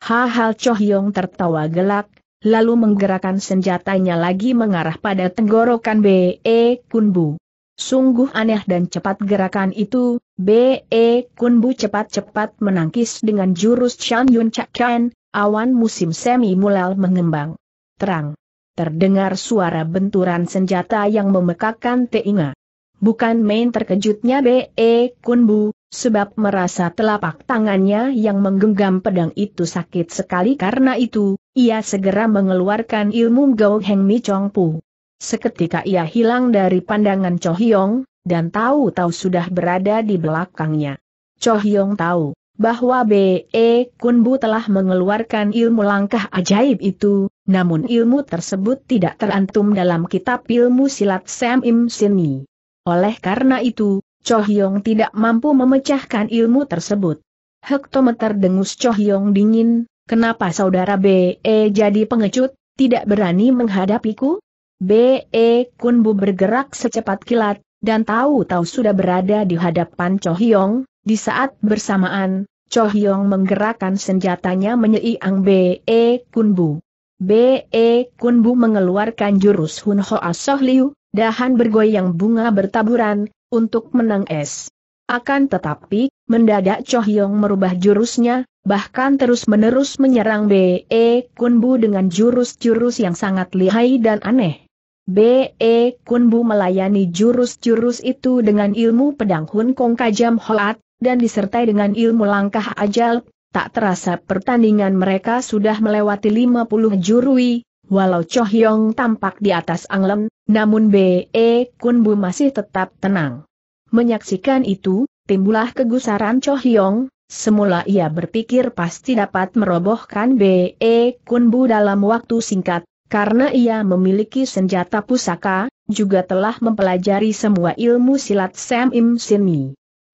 Hal-hal Chohyong tertawa gelak, lalu menggerakkan senjatanya lagi mengarah pada tenggorokan B.E. Kunbu. Sungguh aneh dan cepat gerakan itu, B.E. Kunbu cepat-cepat menangkis dengan jurus Chan Yun Chakan, awan musim semi mulal mengembang. Terang. Terdengar suara benturan senjata yang memekakan telinga. Bukan main terkejutnya B.E. Kunbu, sebab merasa telapak tangannya yang menggenggam pedang itu sakit sekali karena itu, ia segera mengeluarkan ilmu Gao Heng Mi Chong Pu. Seketika ia hilang dari pandangan Cho Hyong, dan tahu-tahu sudah berada di belakangnya. Cho Hyong tahu bahwa B.E. Kunbu telah mengeluarkan ilmu langkah ajaib itu, namun ilmu tersebut tidak terantum dalam kitab ilmu silat Sam Im Sini. Oleh karena itu, Cho Hyong tidak mampu memecahkan ilmu tersebut. Hektometer dengus Cho Hyong dingin, kenapa saudara B.E. jadi pengecut, tidak berani menghadapiku? B.E. Kunbu bergerak secepat kilat, dan tahu-tahu sudah berada di hadapan Cho Hyong, di saat bersamaan, Cho Hyong menggerakkan senjatanya menyeiang B.E. Kunbu. B.E. Kunbu mengeluarkan jurus Hun Hoa Soh Liu, dahan bergoyang bunga bertaburan, untuk menang es. Akan tetapi, mendadak Cho Hyong merubah jurusnya, bahkan terus-menerus menyerang B.E. Kunbu dengan jurus-jurus yang sangat lihai dan aneh. B.E. Kunbu melayani jurus-jurus itu dengan ilmu pedang Hun Kong Kajam Hoat, dan disertai dengan ilmu langkah ajal, tak terasa pertandingan mereka sudah melewati 50 jurui, walau Cho Hyong tampak di atas anglem, namun B.E. Kunbu masih tetap tenang. Menyaksikan itu, timbullah kegusaran Cho Hyong, semula ia berpikir pasti dapat merobohkan B.E. Kunbu dalam waktu singkat, karena ia memiliki senjata pusaka, juga telah mempelajari semua ilmu silat Sam Im.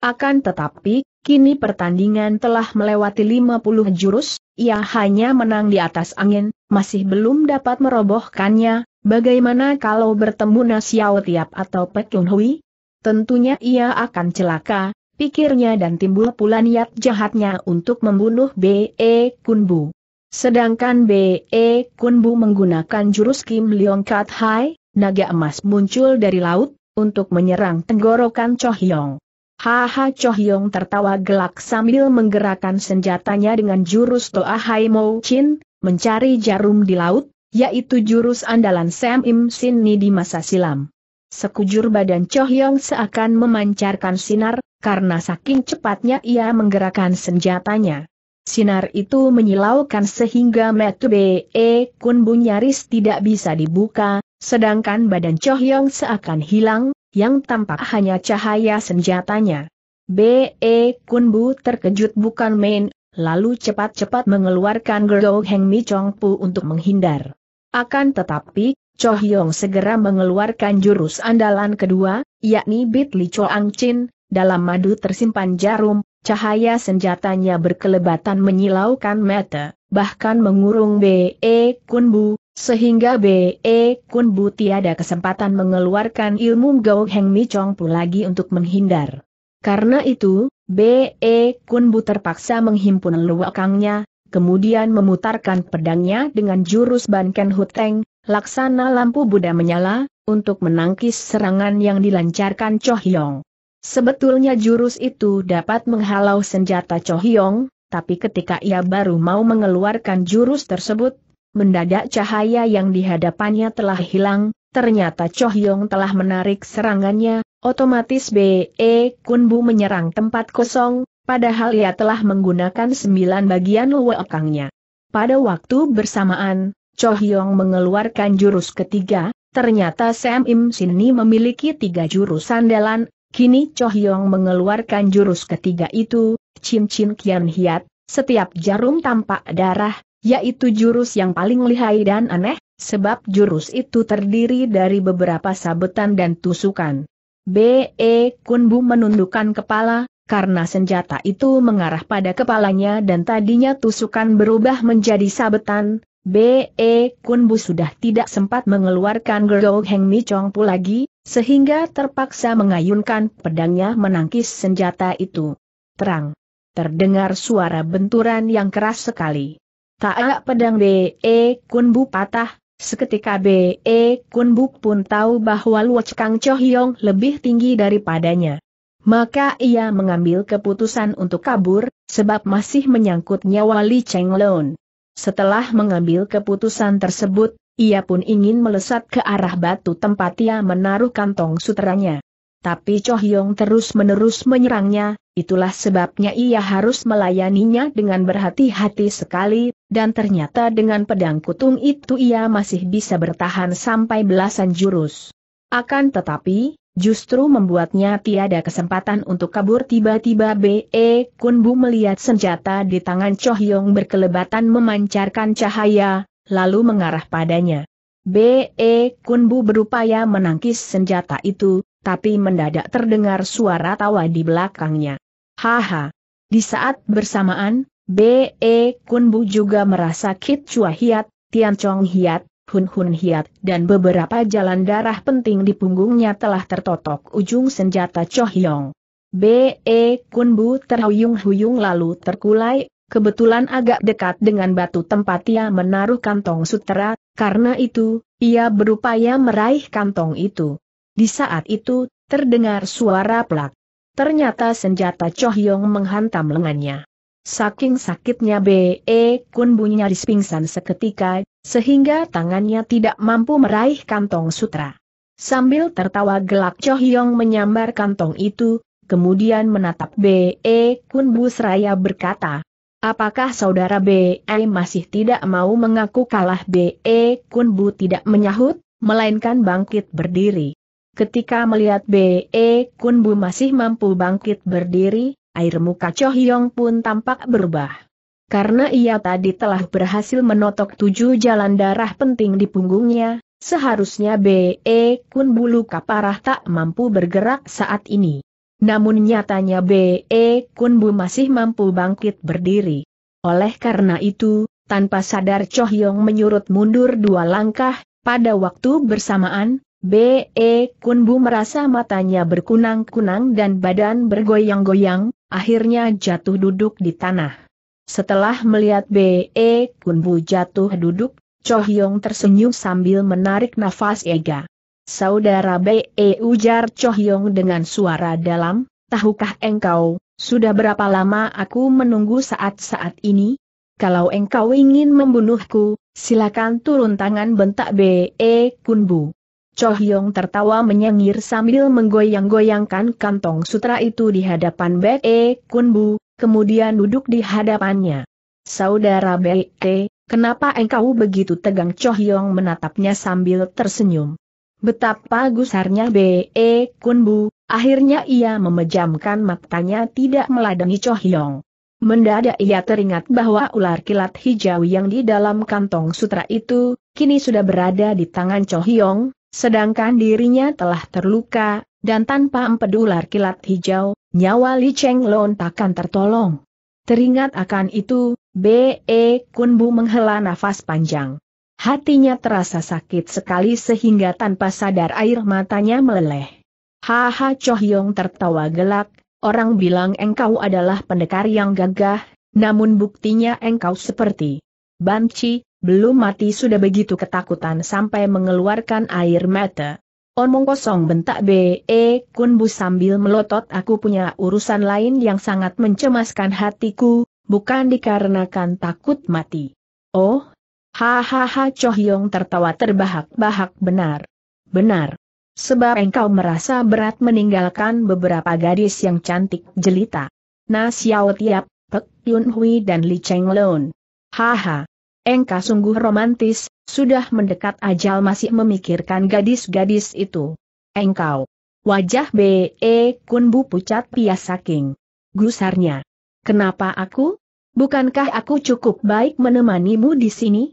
Akan tetapi, kini pertandingan telah melewati 50 jurus, ia hanya menang di atas angin, masih belum dapat merobohkannya, bagaimana kalau bertemu Nasiao Tiap atau Pek Yun Hui? Tentunya ia akan celaka, pikirnya dan timbul pula niat jahatnya untuk membunuh B.E. Kunbu. Sedangkan B.E. Kunbu menggunakan jurus Kim Leong Kat Hai, naga emas muncul dari laut, untuk menyerang tenggorokan Cho Hyong. Haha Cho Hyong tertawa gelak sambil menggerakkan senjatanya dengan jurus Toa Hai Mo Chin, mencari jarum di laut, yaitu jurus andalan Sam Im Sin Ni di masa silam. Sekujur badan Cho Hyong seakan memancarkan sinar, karena saking cepatnya ia menggerakkan senjatanya. Sinar itu menyilaukan sehingga metu B.E. Kunbu nyaris tidak bisa dibuka, sedangkan badan Chohyong seakan hilang, yang tampak hanya cahaya senjatanya. B.E. Kunbu terkejut bukan main, lalu cepat-cepat mengeluarkan Gerdo Heng Mi Chong Pu untuk menghindar. Akan tetapi, Chohyong segera mengeluarkan jurus andalan kedua, yakni Bit Li Choang Chin, dalam madu tersimpan jarum, cahaya senjatanya berkelebatan menyilaukan mata, bahkan mengurung B.E. Kunbu, sehingga B.E. Kunbu tiada kesempatan mengeluarkan ilmu Gao Heng Mi Chong Pu lagi untuk menghindar. Karena itu, B.E. Kunbu terpaksa menghimpun luakangnya, kemudian memutarkan pedangnya dengan jurus Ban Ken Huteng, laksana lampu Buddha menyala, untuk menangkis serangan yang dilancarkan Cho Hyong. Sebetulnya jurus itu dapat menghalau senjata Cho Hyong, tapi ketika ia baru mau mengeluarkan jurus tersebut, mendadak cahaya yang di hadapannya telah hilang, ternyata Cho Hyong telah menarik serangannya, otomatis B.E. Kunbu menyerang tempat kosong, padahal ia telah menggunakan sembilan bagian luwekangnya. Pada waktu bersamaan, Cho Hyong mengeluarkan jurus ketiga, ternyata Sam Im Sini memiliki tiga jurus andalan, Kini Cho Hyong mengeluarkan jurus ketiga itu, Chin Kian Hiat, setiap jarum tampak darah, yaitu jurus yang paling lihai dan aneh, sebab jurus itu terdiri dari beberapa sabetan dan tusukan. B.E. Kunbu menundukkan kepala, karena senjata itu mengarah pada kepalanya dan tadinya tusukan berubah menjadi sabetan, B.E. Kunbu sudah tidak sempat mengeluarkan Gergo Heng Mi Chong Pu lagi, sehingga terpaksa mengayunkan pedangnya menangkis senjata itu. Terang. Terdengar suara benturan yang keras sekali. Tak pedang B.E. Kunbu patah, seketika B.E. Kunbu pun tahu bahwa Luo Kang Chohyong lebih tinggi daripadanya. Maka ia mengambil keputusan untuk kabur, sebab masih menyangkut nyawa Li Cheng Lon. Setelah mengambil keputusan tersebut, ia pun ingin melesat ke arah batu tempat ia menaruh kantong sutranya. Tapi Choh Yong terus-menerus menyerangnya, itulah sebabnya ia harus melayaninya dengan berhati-hati sekali, dan ternyata dengan pedang kutung itu ia masih bisa bertahan sampai belasan jurus. Akan tetapi, justru membuatnya tiada kesempatan untuk kabur tiba-tiba B.E. Kunbu melihat senjata di tangan Choh Yong berkelebatan memancarkan cahaya, lalu mengarah padanya. B.E. Kunbu berupaya menangkis senjata itu, tapi mendadak terdengar suara tawa di belakangnya. Haha. Di saat bersamaan, B.E. Kunbu juga merasa Kit Chua Hiat, Tian Chong Hiat, Hun Hun Hiat, dan beberapa jalan darah penting di punggungnya telah tertotok ujung senjata Choh Yong. B.E. Kunbu terhuyung-huyung lalu terkulai, kebetulan agak dekat dengan batu tempat ia menaruh kantong sutera, karena itu, ia berupaya meraih kantong itu. Di saat itu, terdengar suara plak. Ternyata senjata Choh Yong menghantam lengannya. Saking sakitnya B.E. Kunbu nyaris pingsan seketika, sehingga tangannya tidak mampu meraih kantong sutra. Sambil tertawa gelak Choh Yong menyambar kantong itu, kemudian menatap B.E. Kun Bu seraya berkata, Apakah saudara B.E. masih tidak mau mengaku kalah B.E. Kun Bu tidak menyahut, melainkan bangkit berdiri. Ketika melihat B.E. Kun Bu masih mampu bangkit berdiri, air muka Yong pun tampak berubah. Karena ia tadi telah berhasil menotok tujuh jalan darah penting di punggungnya, seharusnya B.E. Kun bulu kaparah tak mampu bergerak saat ini. Namun nyatanya B.E. Kun Bu masih mampu bangkit berdiri. Oleh karena itu, tanpa sadar Choh Yong menyurut mundur dua langkah, pada waktu bersamaan, B.E. Kun Bu merasa matanya berkunang-kunang dan badan bergoyang-goyang, akhirnya jatuh duduk di tanah. Setelah melihat B.E. Kunbu jatuh duduk, Choh Yong tersenyum sambil menarik nafas ega. Saudara B.E. ujar Choh Yong dengan suara dalam, tahukah engkau, sudah berapa lama aku menunggu saat-saat ini? Kalau engkau ingin membunuhku, silakan turun tangan bentak B.E. Kunbu. Choh Yong tertawa menyengir sambil menggoyang-goyangkan kantong sutra itu di hadapan B.E. Kunbu, kemudian duduk di hadapannya. Saudara B.E., kenapa engkau begitu tegang Choh Yong menatapnya sambil tersenyum. Betapa gusarnya B.E. Kunbu, akhirnya ia memejamkan matanya tidak meladangi Choh Yong. Mendadak ia teringat bahwa ular kilat hijau yang di dalam kantong sutra itu, kini sudah berada di tangan Choh Yong, sedangkan dirinya telah terluka, dan tanpa empedu ular kilat hijau, nyawa Li Cheng Lon takkan tertolong. Teringat akan itu, B.E. Kunbu menghela nafas panjang. Hatinya terasa sakit sekali sehingga tanpa sadar air matanya meleleh. Haha Choh Yong tertawa gelak, orang bilang engkau adalah pendekar yang gagah, namun buktinya engkau seperti banci, belum mati sudah begitu ketakutan sampai mengeluarkan air mata. Omong kosong bentak B.E. Kunbu sambil melotot aku punya urusan lain yang sangat mencemaskan hatiku, bukan dikarenakan takut mati. Oh, hahaha Choh Yong tertawa terbahak-bahak benar. Benar. Sebab engkau merasa berat meninggalkan beberapa gadis yang cantik jelita. Na Xiao Tiap, Pek Yun Hui dan Li Cheng Lon. Haha. Engkau sungguh romantis, sudah mendekat ajal masih memikirkan gadis-gadis itu. Engkau. Wajah B.E. Kunbu pucat pias saking. Gusarnya. Kenapa aku? Bukankah aku cukup baik menemanimu di sini?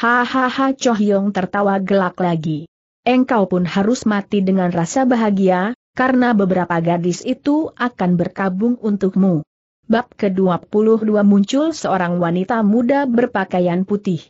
Hahaha Choh Yong tertawa gelak lagi. Engkau pun harus mati dengan rasa bahagia, karena beberapa gadis itu akan berkabung untukmu. Bab ke-22 muncul seorang wanita muda berpakaian putih.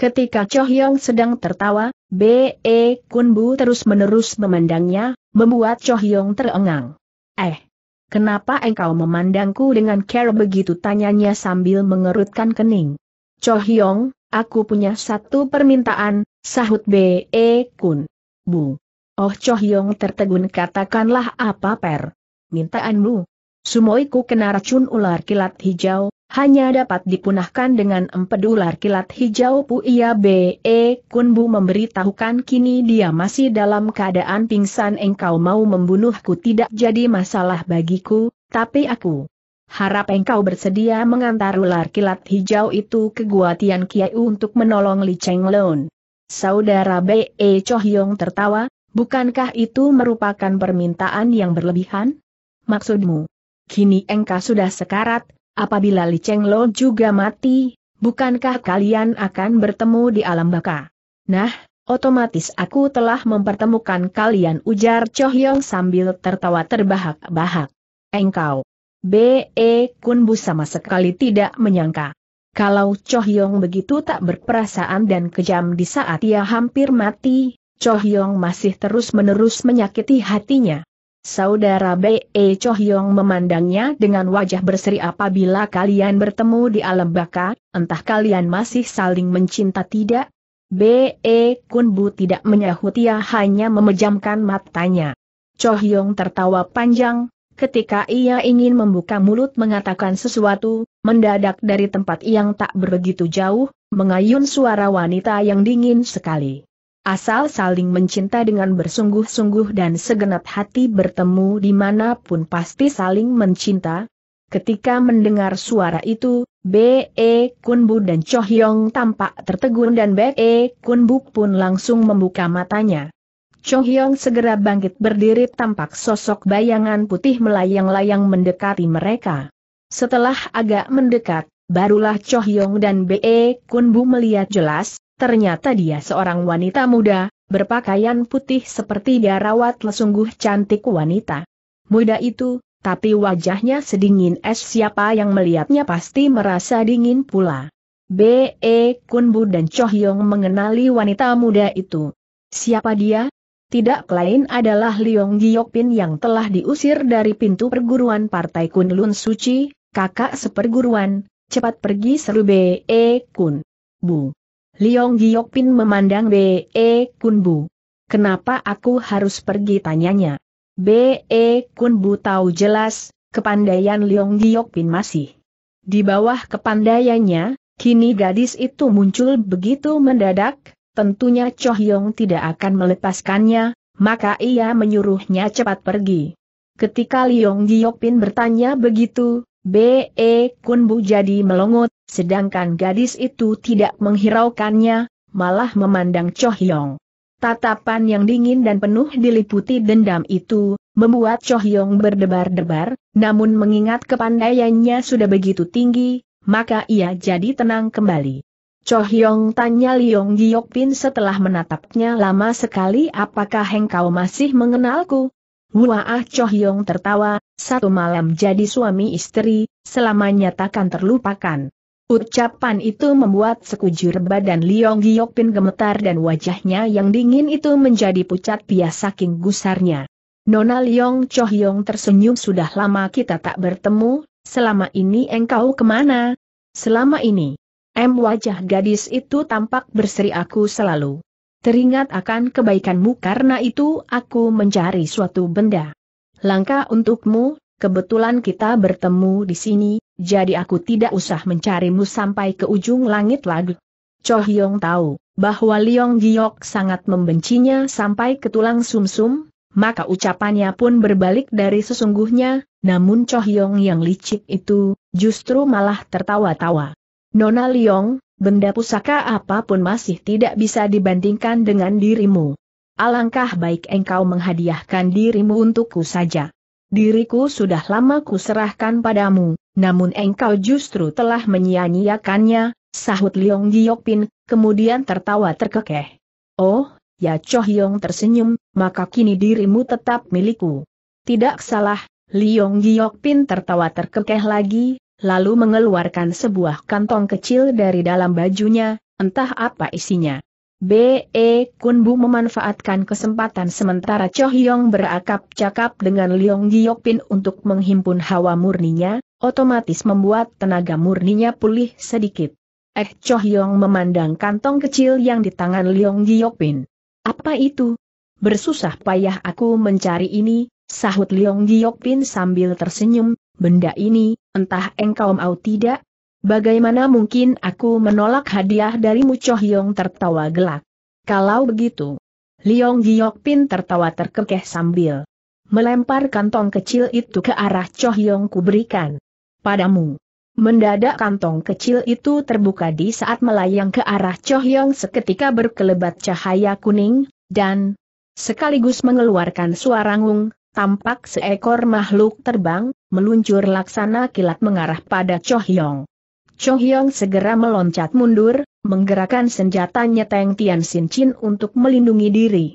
Ketika Cho Hyong sedang tertawa, B.E. Kunbu terus-menerus memandangnya, membuat Cho Hyong terengang. Eh, kenapa engkau memandangku dengan care begitu tanyanya sambil mengerutkan kening. Cho Hyong, aku punya satu permintaan, sahut B.E. Kun. Bu. Oh Cho Hyong tertegun katakanlah apa per. Mintaanmu. Sumoiku kena racun ular kilat hijau, hanya dapat dipunahkan dengan empedu ular kilat hijau Pu Ia B.E. Kunbu memberitahukan kini dia masih dalam keadaan pingsan engkau mau membunuhku tidak jadi masalah bagiku, tapi aku harap engkau bersedia mengantar ular kilat hijau itu ke Gua Tian Kiai untuk menolong Li Cheng Lon. Saudara B.E. Chohyong tertawa, bukankah itu merupakan permintaan yang berlebihan? Maksudmu? Kini engkau sudah sekarat, apabila Li Cheng Lo juga mati, bukankah kalian akan bertemu di alam baka? Nah, otomatis aku telah mempertemukan kalian ujar Cho Hyong sambil tertawa terbahak-bahak. Engkau. B.E. Kunbu sama sekali tidak menyangka. Kalau Cho Hyong begitu tak berperasaan dan kejam di saat ia hampir mati, Cho Hyong masih terus-menerus menyakiti hatinya. Saudara B.E. Chohyong memandangnya dengan wajah berseri apabila kalian bertemu di alam baka, entah kalian masih saling mencinta tidak? B.E. Kunbu tidak menyahut ia hanya memejamkan matanya. Chohyong tertawa panjang, ketika ia ingin membuka mulut mengatakan sesuatu, mendadak dari tempat yang tak begitu jauh, mengayun suara wanita yang dingin sekali. Asal saling mencinta dengan bersungguh-sungguh dan segenap hati bertemu di mana pun pasti saling mencinta. Ketika mendengar suara itu, B.E. Kunbu dan Cho Hyong tampak tertegun dan B.E. Kunbu pun langsung membuka matanya. Cho Hyong segera bangkit berdiri tampak sosok bayangan putih melayang-layang mendekati mereka. Setelah agak mendekat, barulah Cho Hyong dan B.E. Kunbu melihat jelas, Ternyata dia seorang wanita muda, berpakaian putih seperti dia rawat sungguh cantik wanita. Muda itu, tapi wajahnya sedingin es siapa yang melihatnya pasti merasa dingin pula. B.E. Kunbu dan Chohyong mengenali wanita muda itu. Siapa dia? Tidak lain adalah Liong Giokpin yang telah diusir dari pintu perguruan Partai Kunlun Suci, kakak seperguruan, cepat pergi seru B.E. Kun. Bu. Liong Giokpin memandang B.E. Kunbu. Kenapa aku harus pergi tanyanya? B.E. Kunbu tahu jelas, kepandaian Liong Giokpin masih. Di bawah kepandaiannya, kini gadis itu muncul begitu mendadak, tentunya Cho Hyong tidak akan melepaskannya, maka ia menyuruhnya cepat pergi. Ketika Liong Giokpin bertanya begitu, B.E. Kunbu jadi melongot, sedangkan gadis itu tidak menghiraukannya, malah memandang Cho Hyong. Tatapan yang dingin dan penuh diliputi dendam itu, membuat Cho Hyong berdebar-debar, namun mengingat kepandaiannya sudah begitu tinggi, maka ia jadi tenang kembali. Cho Hyong tanya Liong Giokpin setelah menatapnya lama sekali apakah engkau masih mengenalku? Wah Cho Hyong tertawa, satu malam jadi suami istri, selamanya takkan terlupakan. Ucapan itu membuat sekujur badan Liong Giokpin gemetar dan wajahnya yang dingin itu menjadi pucat pias saking gusarnya. Nona Liong Chohyong tersenyum sudah lama kita tak bertemu, selama ini engkau ke mana? Selama ini. M wajah gadis itu tampak berseri aku selalu teringat akan kebaikanmu karena itu aku mencari suatu benda. Langkah untukmu, kebetulan kita bertemu di sini, jadi aku tidak usah mencarimu sampai ke ujung langit lagi. Cho Hyong tahu, bahwa Liong Giok sangat membencinya sampai ke tulang sumsum, maka ucapannya pun berbalik dari sesungguhnya, namun Cho Hyong yang licik itu, justru malah tertawa-tawa. Nona Liong, benda pusaka apa pun masih tidak bisa dibandingkan dengan dirimu. Alangkah baik engkau menghadiahkan dirimu untukku saja. Diriku sudah lama kuserahkan padamu, namun engkau justru telah menyia-nyiakannya, sahut Liong Giokpin, kemudian tertawa terkekeh. Oh, ya Cho Hyong tersenyum, maka kini dirimu tetap milikku. Tidak salah, Liong Giokpin tertawa terkekeh lagi, lalu mengeluarkan sebuah kantong kecil dari dalam bajunya, entah apa isinya. B.E. Kunbu memanfaatkan kesempatan sementara Cho Hyong berakap cakap dengan Leong Giokpin untuk menghimpun hawa murninya, otomatis membuat tenaga murninya pulih sedikit. Eh Cho Hyong memandang kantong kecil yang di tangan Leong Giokpin. Apa itu? Bersusah payah aku mencari ini, sahut Leong Giokpin sambil tersenyum, benda ini, entah engkau mau tidak, Bagaimana mungkin aku menolak hadiah dari Cho tertawa gelak. Kalau begitu. Liong Giok Pin tertawa terkekeh sambil melempar kantong kecil itu ke arah Cho Hyong kuberikan. Padamu. Mendadak kantong kecil itu terbuka di saat melayang ke arah Cho seketika berkelebat cahaya kuning, dan sekaligus mengeluarkan suara ngung, tampak seekor makhluk terbang, meluncur laksana kilat mengarah pada Cho Hyong. Cho Hyong segera meloncat mundur, menggerakkan senjatanya Teng Tian Sin Chin untuk melindungi diri.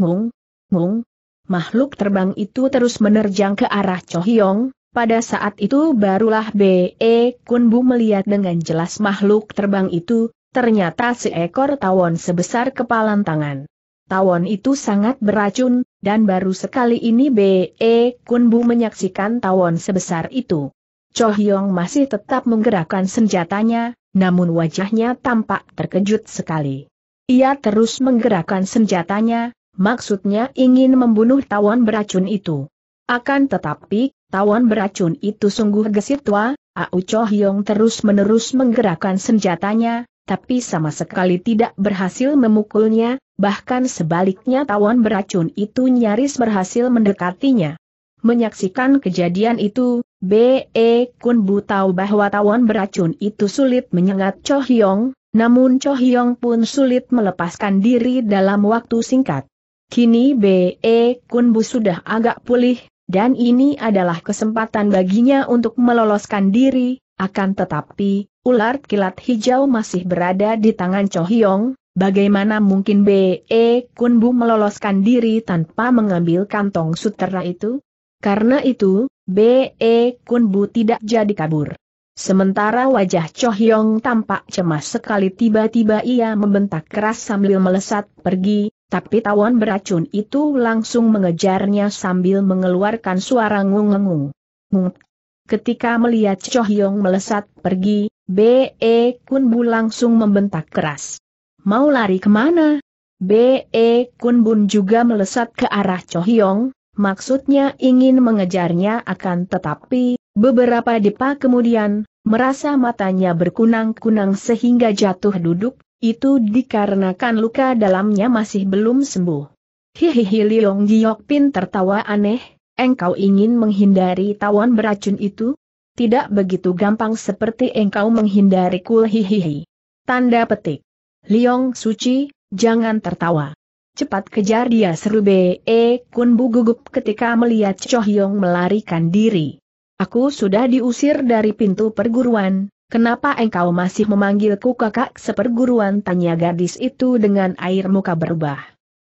Mung, mung, makhluk terbang itu terus menerjang ke arah Cho Hyong, pada saat itu barulah B.E. Kunbu melihat dengan jelas makhluk terbang itu, ternyata seekor tawon sebesar kepalan tangan. Tawon itu sangat beracun, dan baru sekali ini B.E. Kunbu menyaksikan tawon sebesar itu. Cho Hyong masih tetap menggerakkan senjatanya, namun wajahnya tampak terkejut sekali. Ia terus menggerakkan senjatanya, maksudnya ingin membunuh tawon beracun itu. Akan tetapi, tawon beracun itu sungguh gesit tua, Au Cho Hyong terus-menerus menggerakkan senjatanya, tapi sama sekali tidak berhasil memukulnya, bahkan sebaliknya tawon beracun itu nyaris berhasil mendekatinya. Menyaksikan kejadian itu, B.E. Kun Bu tahu bahwa tawon beracun itu sulit menyengat Cho Hyong, namun Cho Hyong pun sulit melepaskan diri dalam waktu singkat. Kini B.E. Kun Bu sudah agak pulih, dan ini adalah kesempatan baginya untuk meloloskan diri, akan tetapi, ular kilat hijau masih berada di tangan Cho Hyong, bagaimana mungkin B.E. Kun Bu meloloskan diri tanpa mengambil kantong sutera itu? Karena itu, B.E. Kunbu tidak jadi kabur. Sementara wajah Cho Hyong tampak cemas sekali tiba-tiba ia membentak keras sambil melesat pergi, tapi tawon beracun itu langsung mengejarnya sambil mengeluarkan suara ngung-ngung. Ngung. Ketika melihat Cho Hyong melesat pergi, B.E. Kunbu langsung membentak keras. Mau lari ke mana? B.E. Kunbun juga melesat ke arah Cho Hyong, Maksudnya ingin mengejarnya akan tetapi, beberapa depa kemudian, merasa matanya berkunang-kunang sehingga jatuh duduk, itu dikarenakan luka dalamnya masih belum sembuh. Hihihi Liong Giok Pin tertawa aneh, engkau ingin menghindari tawon beracun itu? Tidak begitu gampang seperti engkau menghindari kul hihihi. Tanda petik. Liong Suci, jangan tertawa. Cepat kejar dia seru B.E. Kun Bu gugup ketika melihat Cho Hyong melarikan diri. Aku sudah diusir dari pintu perguruan, kenapa engkau masih memanggilku kakak seperguruan tanya gadis itu dengan air muka berubah.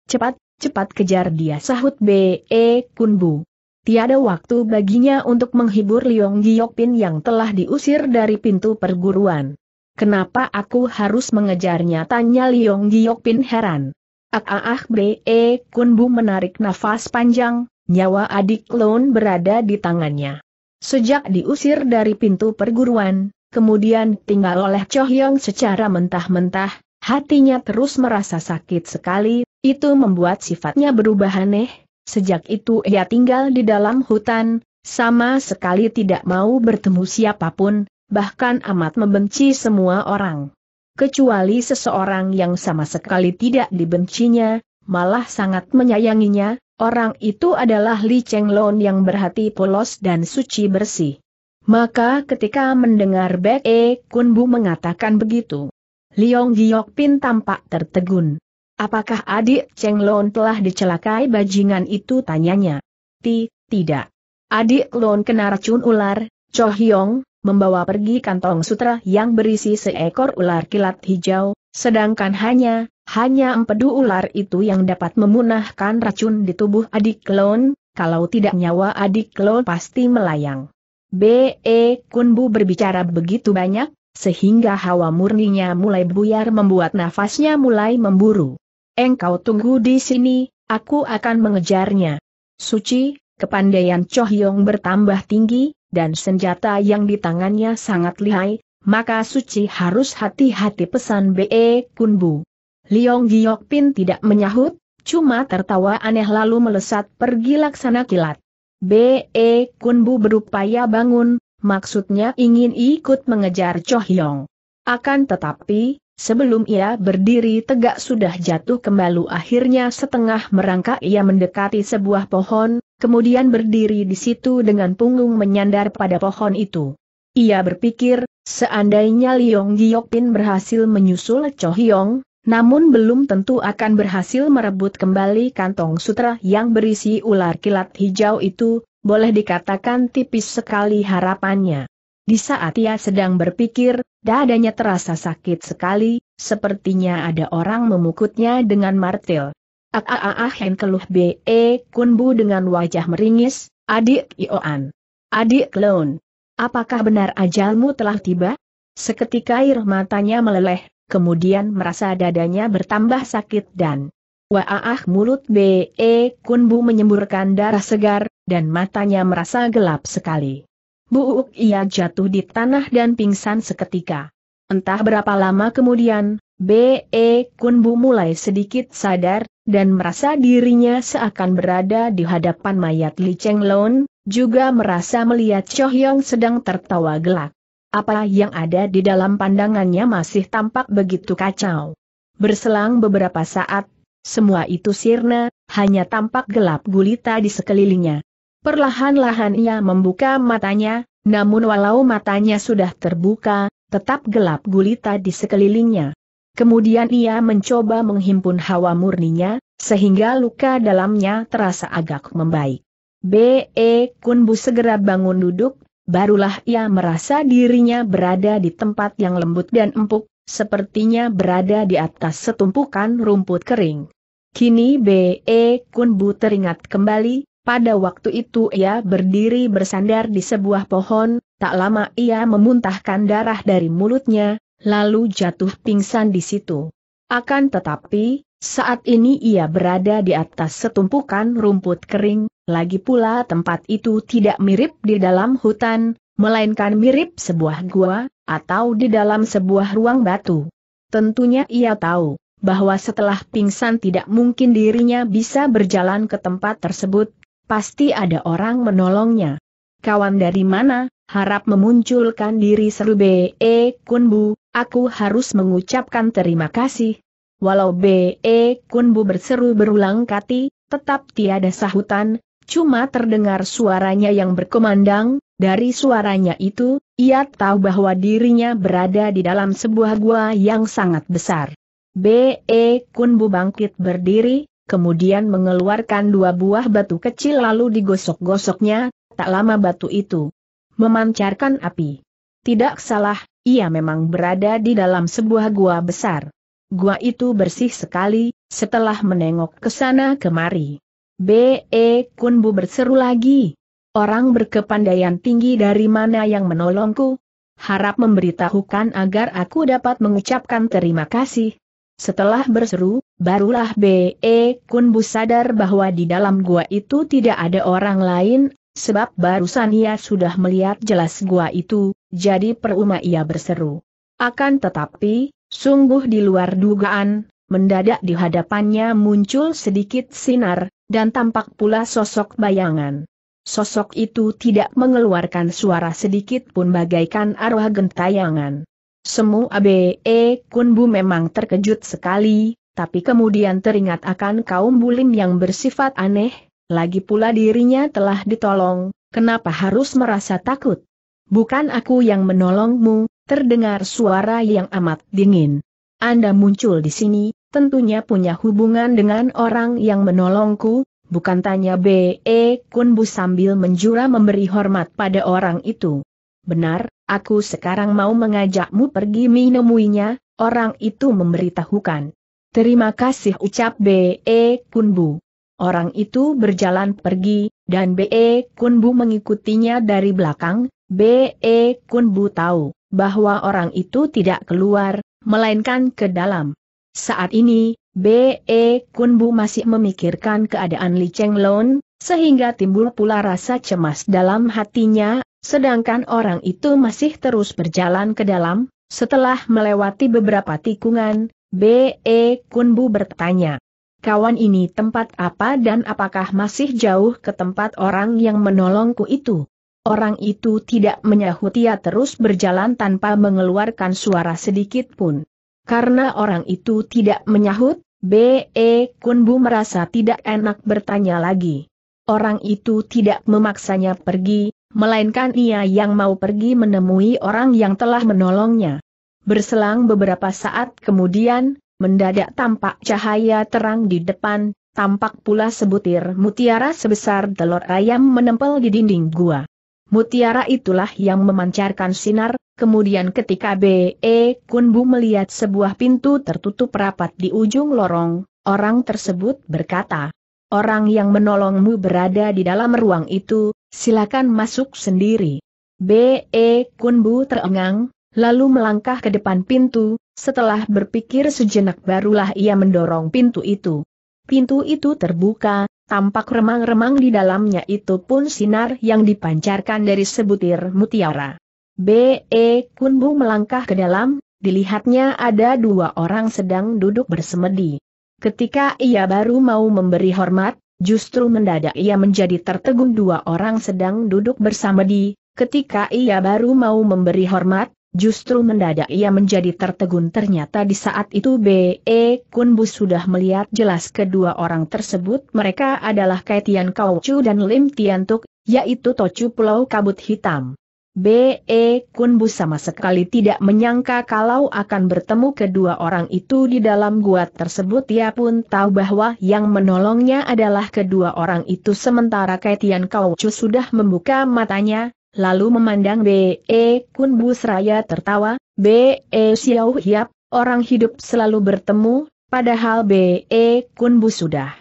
Cepat, cepat kejar dia sahut B.E. Kun Bu. Tiada waktu baginya untuk menghibur Liong Giokpin yang telah diusir dari pintu perguruan. Kenapa aku harus mengejarnya? Tanya Liong Giokpin heran. Ah ah ah Bre Kunbu menarik nafas panjang, nyawa adik Lon berada di tangannya. Sejak diusir dari pintu perguruan, kemudian tinggal oleh Cho Hyong secara mentah-mentah, hatinya terus merasa sakit sekali, itu membuat sifatnya berubah aneh, sejak itu ia tinggal di dalam hutan, sama sekali tidak mau bertemu siapa pun, bahkan amat membenci semua orang kecuali seseorang yang sama sekali tidak dibencinya, malah sangat menyayanginya, orang itu adalah Li Cheng Lon yang berhati polos dan suci bersih. Maka ketika mendengar Bek E Kun Bu mengatakan begitu, Liong Giok Pin tampak tertegun. Apakah adik Cheng Lon telah dicelakai bajingan itu tanyanya? Ti, tidak. Adik Lon kena racun ular, Cho Hyong, membawa pergi kantong sutra yang berisi seekor ular kilat hijau, sedangkan hanya, hanya empedu ular itu yang dapat memunahkan racun di tubuh adik klon, kalau tidak nyawa adik klon pasti melayang. B.E. Kunbu berbicara begitu banyak, sehingga hawa murninya mulai buyar membuat nafasnya mulai memburu. Engkau tunggu di sini, aku akan mengejarnya. Suci, kepandaian Choh Yong bertambah tinggi, dan senjata yang di tangannya sangat lihai, maka Suci harus hati-hati pesan B.E. Kunbu. Liong Giok Pin tidak menyahut, cuma tertawa aneh lalu melesat pergi laksana kilat. B.E. Kunbu berupaya bangun, maksudnya ingin ikut mengejar Choh Yong. Akan tetapi, sebelum ia berdiri tegak sudah jatuh kembali akhirnya setengah merangkak ia mendekati sebuah pohon, kemudian berdiri di situ dengan punggung menyandar pada pohon itu. Ia berpikir, seandainya Liong Giokpin berhasil menyusul Choh Yong, namun belum tentu akan berhasil merebut kembali kantong sutra yang berisi ular kilat hijau itu, boleh dikatakan tipis sekali harapannya. Di saat ia sedang berpikir, dadanya terasa sakit sekali, sepertinya ada orang memukutnya dengan martil. Ah ah ah ah keluh B.E. Kunbu dengan wajah meringis, adik Ioan. Adik Klon. Apakah benar ajalmu telah tiba? Seketika air matanya meleleh, kemudian merasa dadanya bertambah sakit dan Waah mulut B.E. Kunbu menyemburkan darah segar, dan matanya merasa gelap sekali. Buuk ia jatuh di tanah dan pingsan seketika. Entah berapa lama kemudian, B.E. Kunbu mulai sedikit sadar, dan merasa dirinya seakan berada di hadapan mayat Li Cheng Lon, juga merasa melihat Choh Yong sedang tertawa gelak. Apa yang ada di dalam pandangannya masih tampak begitu kacau. Berselang beberapa saat, semua itu sirna, hanya tampak gelap gulita di sekelilingnya. Perlahan-lahan ia membuka matanya, namun walau matanya sudah terbuka, tetap gelap gulita di sekelilingnya. Kemudian ia mencoba menghimpun hawa murninya, sehingga luka dalamnya terasa agak membaik. B.E. Kunbu segera bangun duduk, barulah ia merasa dirinya berada di tempat yang lembut dan empuk, sepertinya berada di atas setumpukan rumput kering. Kini B.E. Kunbu teringat kembali, pada waktu itu ia berdiri bersandar di sebuah pohon, tak lama ia memuntahkan darah dari mulutnya, lalu jatuh pingsan di situ. Akan tetapi, saat ini ia berada di atas setumpukan rumput kering, lagi pula tempat itu tidak mirip di dalam hutan, melainkan mirip sebuah gua, atau di dalam sebuah ruang batu. Tentunya ia tahu, bahwa setelah pingsan tidak mungkin dirinya bisa berjalan ke tempat tersebut, pasti ada orang menolongnya. Kawan dari mana, harap memunculkan diri seru B.E. Kunbu, aku harus mengucapkan terima kasih. Walau B.E. Kunbu berseru berulang kati, tetap tiada sahutan, cuma terdengar suaranya yang berkumandang, dari suaranya itu, ia tahu bahwa dirinya berada di dalam sebuah gua yang sangat besar. B.E. Kunbu bangkit berdiri, kemudian mengeluarkan dua buah batu kecil lalu digosok-gosoknya, tak lama batu itu memancarkan api. Tidak salah, ia memang berada di dalam sebuah gua besar. Gua itu bersih sekali, setelah menengok ke sana kemari. B.E. Kunbu berseru lagi. Orang berkepandaian tinggi dari mana yang menolongku? Harap memberitahukan agar aku dapat mengucapkan terima kasih. Setelah berseru, barulah B.E. Kunbu sadar bahwa di dalam gua itu tidak ada orang lain, sebab barusan ia sudah melihat jelas gua itu, jadi peruma ia berseru. Akan tetapi, sungguh di luar dugaan, mendadak di hadapannya muncul sedikit sinar, dan tampak pula sosok bayangan. Sosok itu tidak mengeluarkan suara sedikit pun bagaikan arwah gentayangan. Semu Abe Kunbu memang terkejut sekali, tapi kemudian teringat akan kaum bulim yang bersifat aneh, lagi pula dirinya telah ditolong, kenapa harus merasa takut? Bukan aku yang menolongmu, terdengar suara yang amat dingin. Anda muncul di sini, tentunya punya hubungan dengan orang yang menolongku, bukan tanya B.E. Kunbu sambil menjura memberi hormat pada orang itu. Benar, aku sekarang mau mengajakmu pergi menemuinya, orang itu memberitahukan. Terima kasih ucap B.E. Kunbu. Orang itu berjalan pergi, dan B.E. Kunbu mengikutinya dari belakang, B.E. Kunbu tahu, bahwa orang itu tidak keluar, melainkan ke dalam. Saat ini, B.E. Kunbu masih memikirkan keadaan Li Cheng Lon, sehingga timbul pula rasa cemas dalam hatinya, sedangkan orang itu masih terus berjalan ke dalam, setelah melewati beberapa tikungan, B.E. Kunbu bertanya. Kawan ini tempat apa dan apakah masih jauh ke tempat orang yang menolongku itu? Orang itu tidak menyahut ia terus berjalan tanpa mengeluarkan suara sedikit pun. Karena orang itu tidak menyahut, B.E. Kunbu merasa tidak enak bertanya lagi. Orang itu tidak memaksanya pergi, melainkan ia yang mau pergi menemui orang yang telah menolongnya. Berselang beberapa saat kemudian, mendadak tampak cahaya terang di depan, tampak pula sebutir mutiara sebesar telur ayam menempel di dinding gua. Mutiara itulah yang memancarkan sinar, kemudian ketika B.E. Kunbu melihat sebuah pintu tertutup rapat di ujung lorong, orang tersebut berkata, Orang yang menolongmu berada di dalam ruang itu, silakan masuk sendiri. B.E. Kunbu terengang, lalu melangkah ke depan pintu, setelah berpikir sejenak barulah ia mendorong pintu itu. Pintu itu terbuka, tampak remang-remang di dalamnya itu pun sinar yang dipancarkan dari sebutir mutiara. B.E. Kunbu melangkah ke dalam, dilihatnya ada dua orang sedang duduk bersemedi. Ketika ia baru mau memberi hormat, justru mendadak ia menjadi tertegun dua orang sedang duduk bersama di, ketika ia baru mau memberi hormat, Justru mendadak ia menjadi tertegun ternyata di saat itu B.E. Kunbu sudah melihat jelas kedua orang tersebut mereka adalah Kaitian Kaucu dan Lim Tiantuk, yaitu Tocu Pulau Kabut Hitam. B.E. Kunbu sama sekali tidak menyangka kalau akan bertemu kedua orang itu di dalam gua tersebut ia pun tahu bahwa yang menolongnya adalah kedua orang itu sementara Kaitian Kaucu sudah membuka matanya, lalu memandang B.E. Kun Bu Seraya tertawa, B.E. Xiao Hiap, orang hidup selalu bertemu, padahal B.E. Kun Bu sudah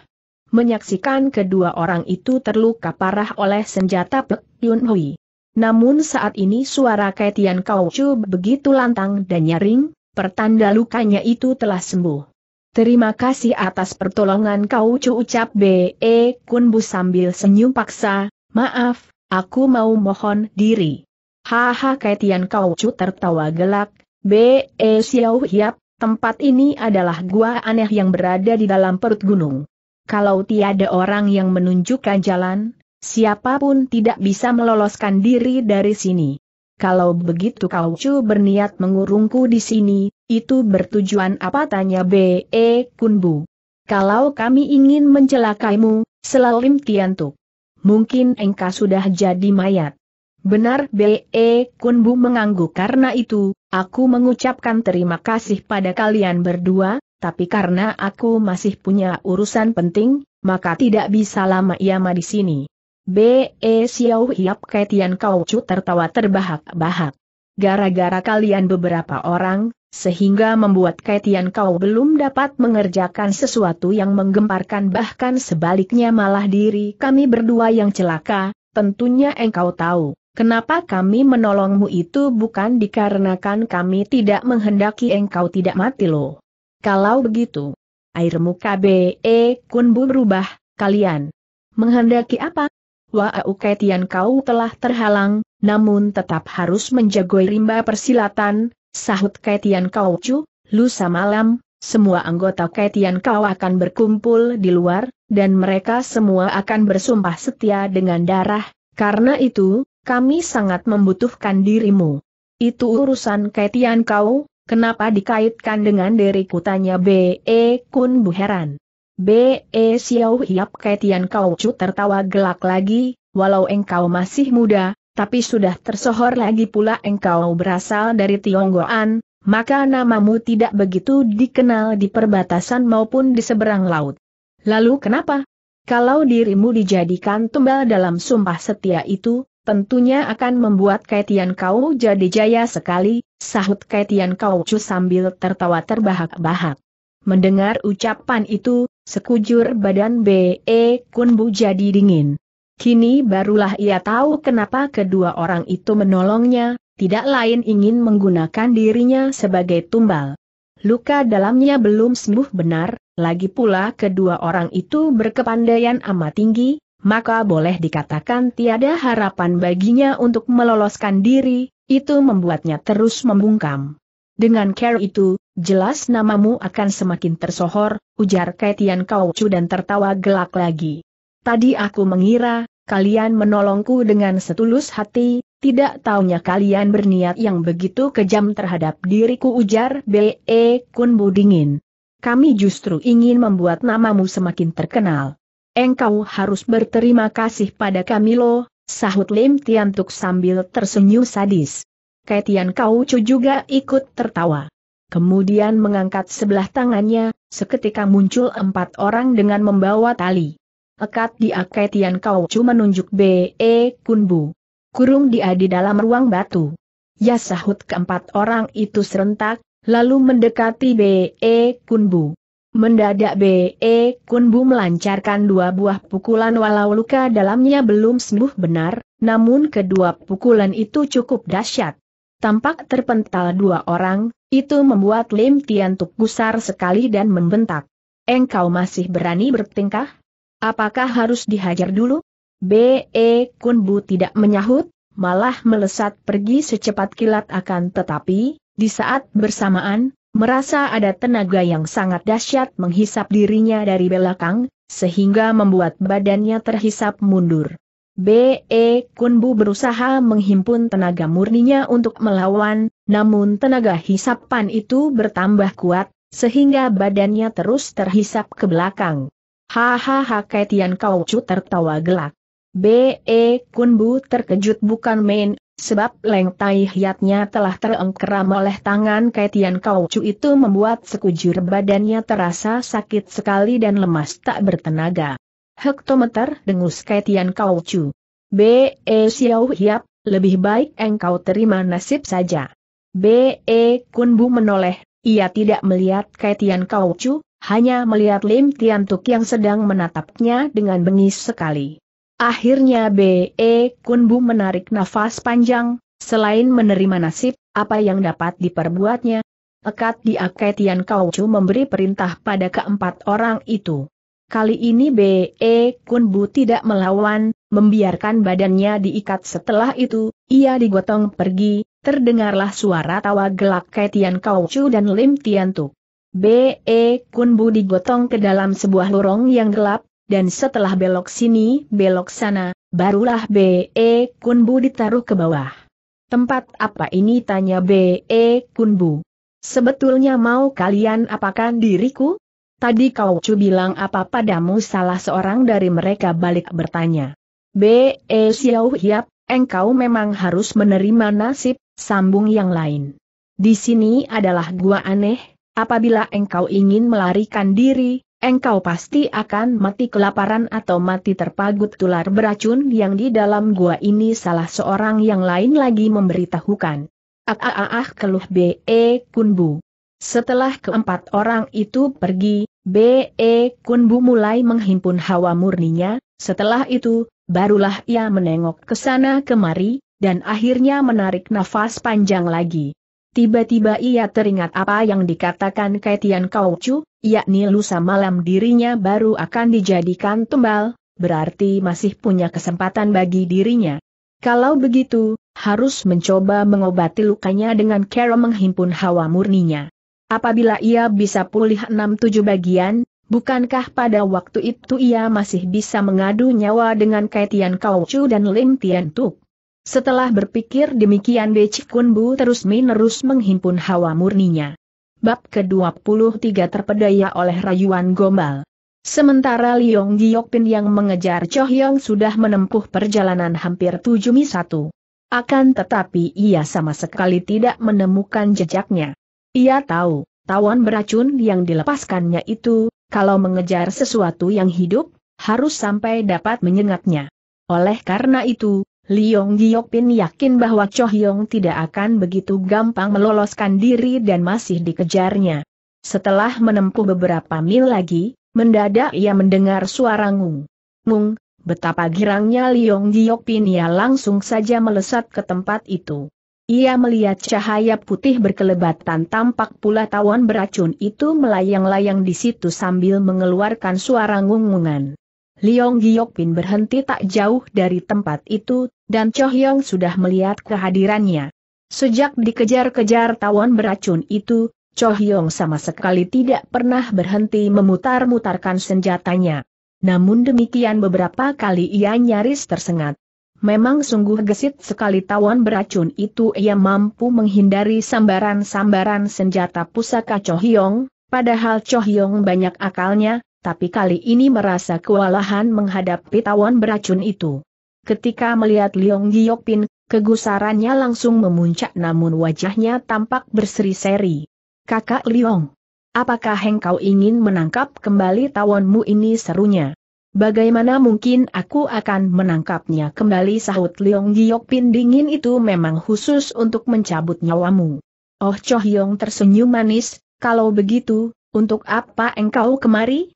menyaksikan kedua orang itu terluka parah oleh senjata Pek Yun Hui. Namun saat ini suara Kaitian Kau Chu begitu lantang dan nyaring, pertanda lukanya itu telah sembuh. Terima kasih atas pertolongan Kau Chu ucap B.E. Kun Bu sambil senyum paksa, maaf, Aku mau mohon diri. Haha Kaitian Kaucu tertawa gelak, B. E. Xiao Hiap, tempat ini adalah gua aneh yang berada di dalam perut gunung. Kalau tiada orang yang menunjukkan jalan, siapa pun tidak bisa meloloskan diri dari sini. Kalau begitu Kaucu berniat mengurungku di sini, itu bertujuan apa tanya B. E. Kunbu. Kalau kami ingin mencelakaimu, selalim tiantuk mungkin engkau sudah jadi mayat. Benar B.E. Kunbu mengangguk karena itu, aku mengucapkan terima kasih pada kalian berdua, tapi karena aku masih punya urusan penting, maka tidak bisa lama iama di sini. B.E. Xiao Hiap Ketian Kaucu tertawa terbahak-bahak. Gara-gara kalian beberapa orang, sehingga membuat Kaitian kau belum dapat mengerjakan sesuatu yang menggemparkan bahkan sebaliknya malah diri kami berdua yang celaka, tentunya engkau tahu. Kenapa kami menolongmu itu bukan dikarenakan kami tidak menghendaki engkau tidak mati loh. Kalau begitu, air muka B.E. Kunbu berubah, kalian. Menghendaki apa? Wa'au Kaitian kau telah terhalang, namun tetap harus menjagoi rimba persilatan, sahut Kaitian Chu, lusa malam, semua anggota Kaitian Kau akan berkumpul di luar, dan mereka semua akan bersumpah setia dengan darah, karena itu, kami sangat membutuhkan dirimu. Itu urusan Kaitian Kau, kenapa dikaitkan dengan diriku tanya B.E. Kun Buheran. B.E. Xiao Hiap Kaitian Chu tertawa gelak lagi, walau engkau masih muda, tapi sudah tersohor lagi pula engkau berasal dari Tionggoan, maka namamu tidak begitu dikenal di perbatasan maupun di seberang laut. Lalu kenapa? Kalau dirimu dijadikan tumbal dalam sumpah setia itu, tentunya akan membuat Kaitian kau jadi jaya sekali, sahut Kaitian kau cu sambil tertawa terbahak-bahak. Mendengar ucapan itu, sekujur badan B.E. Kunbu jadi dingin. Kini barulah ia tahu kenapa kedua orang itu menolongnya, tidak lain ingin menggunakan dirinya sebagai tumbal. Luka dalamnya belum sembuh benar, lagi pula kedua orang itu berkepandaian amat tinggi, maka boleh dikatakan tiada harapan baginya untuk meloloskan diri, itu membuatnya terus membungkam. Dengan care itu, jelas namamu akan semakin tersohor, ujar Kaitian Kaucu dan tertawa gelak lagi. Tadi aku mengira, kalian menolongku dengan setulus hati, tidak taunya kalian berniat yang begitu kejam terhadap diriku ujar B.E. Kunbu dingin. Kami justru ingin membuat namamu semakin terkenal. Engkau harus berterima kasih pada kami loh, sahut Lim Tiantuk sambil tersenyum sadis. Kaitian Kaucu juga ikut tertawa. Kemudian mengangkat sebelah tangannya, seketika muncul empat orang dengan membawa tali. Ekat di Kaitian Kaucu menunjuk B.E. Kunbu. Kurung dia di dalam ruang batu. Ya sahut keempat orang itu serentak, lalu mendekati B.E. Kunbu. Mendadak B.E. Kunbu melancarkan dua buah pukulan walau luka dalamnya belum sembuh benar, namun kedua pukulan itu cukup dahsyat. Tampak terpental dua orang, itu membuat Lim Tiantuk gusar sekali dan membentak. Engkau masih berani bertingkah? Apakah harus dihajar dulu? B.E. Kunbu tidak menyahut, malah melesat pergi secepat kilat akan tetapi, di saat bersamaan, merasa ada tenaga yang sangat dahsyat menghisap dirinya dari belakang, sehingga membuat badannya terhisap mundur. B.E. Kunbu berusaha menghimpun tenaga murninya untuk melawan, namun tenaga hisapan itu bertambah kuat, sehingga badannya terus terhisap ke belakang. Hahaha Kaitian Kaucu tertawa gelak. B.E. Kunbu terkejut bukan main, sebab leng tai hiatnya telah terengkeram oleh tangan Kaitian Kaucu itu membuat sekujur badannya terasa sakit sekali dan lemas tak bertenaga hektometer dengus Kaitian Kaucu. B. E. Xiao Hiap, lebih baik engkau terima nasib saja. B. E. Kunbu menoleh, ia tidak melihat Kaitian Kaucu, hanya melihat Lim Tiantuk yang sedang menatapnya dengan bengis sekali. Akhirnya B. E. Kunbu menarik nafas panjang, selain menerima nasib, apa yang dapat diperbuatnya? Ekat di Akaitian Kaucu memberi perintah pada keempat orang itu. Kali ini B.E. Kunbu tidak melawan, membiarkan badannya diikat setelah itu, ia digotong pergi, terdengarlah suara tawa gelak Kaitian Kaucu dan Lim Tiantuk. B.E. Kunbu digotong ke dalam sebuah lorong yang gelap, dan setelah belok sini, belok sana, barulah B.E. Kunbu ditaruh ke bawah. Tempat apa ini tanya B.E. Kunbu. Sebetulnya mau kalian apakan diriku? Tadi kau cu bilang apa padamu salah seorang dari mereka balik bertanya. B. E. Xiao Hiap, engkau memang harus menerima nasib, sambung yang lain. Di sini adalah gua aneh, apabila engkau ingin melarikan diri, engkau pasti akan mati kelaparan atau mati terpagut tular beracun yang di dalam gua ini salah seorang yang lain lagi memberitahukan. Ah ah keluh B. E. Kunbu. Setelah keempat orang itu pergi, B.E. Kunbu mulai menghimpun hawa murninya, setelah itu, barulah ia menengok ke sana kemari, dan akhirnya menarik nafas panjang lagi. Tiba-tiba ia teringat apa yang dikatakan Kaitian Kaucu, yakni lusa malam dirinya baru akan dijadikan tumbal, berarti masih punya kesempatan bagi dirinya. Kalau begitu, harus mencoba mengobati lukanya dengan cara menghimpun hawa murninya. Apabila ia bisa pulih enam tujuh bagian, bukankah pada waktu itu ia masih bisa mengadu nyawa dengan Kaitian Kaucu dan Lim Tian Tuk? Setelah berpikir demikian Beci Kunbu terus menerus menghimpun hawa murninya. Bab ke-23 terpedaya oleh rayuan gombal. Sementara Liong Giokpin yang mengejar Cho Hyong sudah menempuh perjalanan hampir tujuh mi satu. Akan tetapi ia sama sekali tidak menemukan jejaknya. Ia tahu, tawon beracun yang dilepaskannya itu, kalau mengejar sesuatu yang hidup, harus sampai dapat menyengatnya. Oleh karena itu, Liong Giokpin yakin bahwa Cho Hyong tidak akan begitu gampang meloloskan diri dan masih dikejarnya. Setelah menempuh beberapa mil lagi, mendadak ia mendengar suara ngung. Ngung, betapa girangnya Liong Giokpin ia langsung saja melesat ke tempat itu. ia melihat cahaya putih berkelebatan tampak pula tawon beracun itu melayang-layang di situ sambil mengeluarkan suara ngungungan. Liong Giokpin berhenti tak jauh dari tempat itu, dan Cho Hyong sudah melihat kehadirannya. Sejak dikejar-kejar tawon beracun itu, Cho Hyong sama sekali tidak pernah berhenti memutar-mutarkan senjatanya. Namun demikian beberapa kali ia nyaris tersengat. Memang sungguh gesit sekali tawon beracun itu ia mampu menghindari sambaran-sambaran senjata pusaka Chohyong, padahal Chohyong banyak akalnya, tapi kali ini merasa kewalahan menghadapi tawon beracun itu. Ketika melihat Liong Giokpin, kegusarannya langsung memuncak namun wajahnya tampak berseri-seri. Kakak Liong, apakah engkau ingin menangkap kembali tawonmu ini serunya? Bagaimana mungkin aku akan menangkapnya kembali sahut Leong Giokpin dingin itu memang khusus untuk mencabut nyawamu. Oh Yong tersenyum manis, kalau begitu, untuk apa engkau kemari?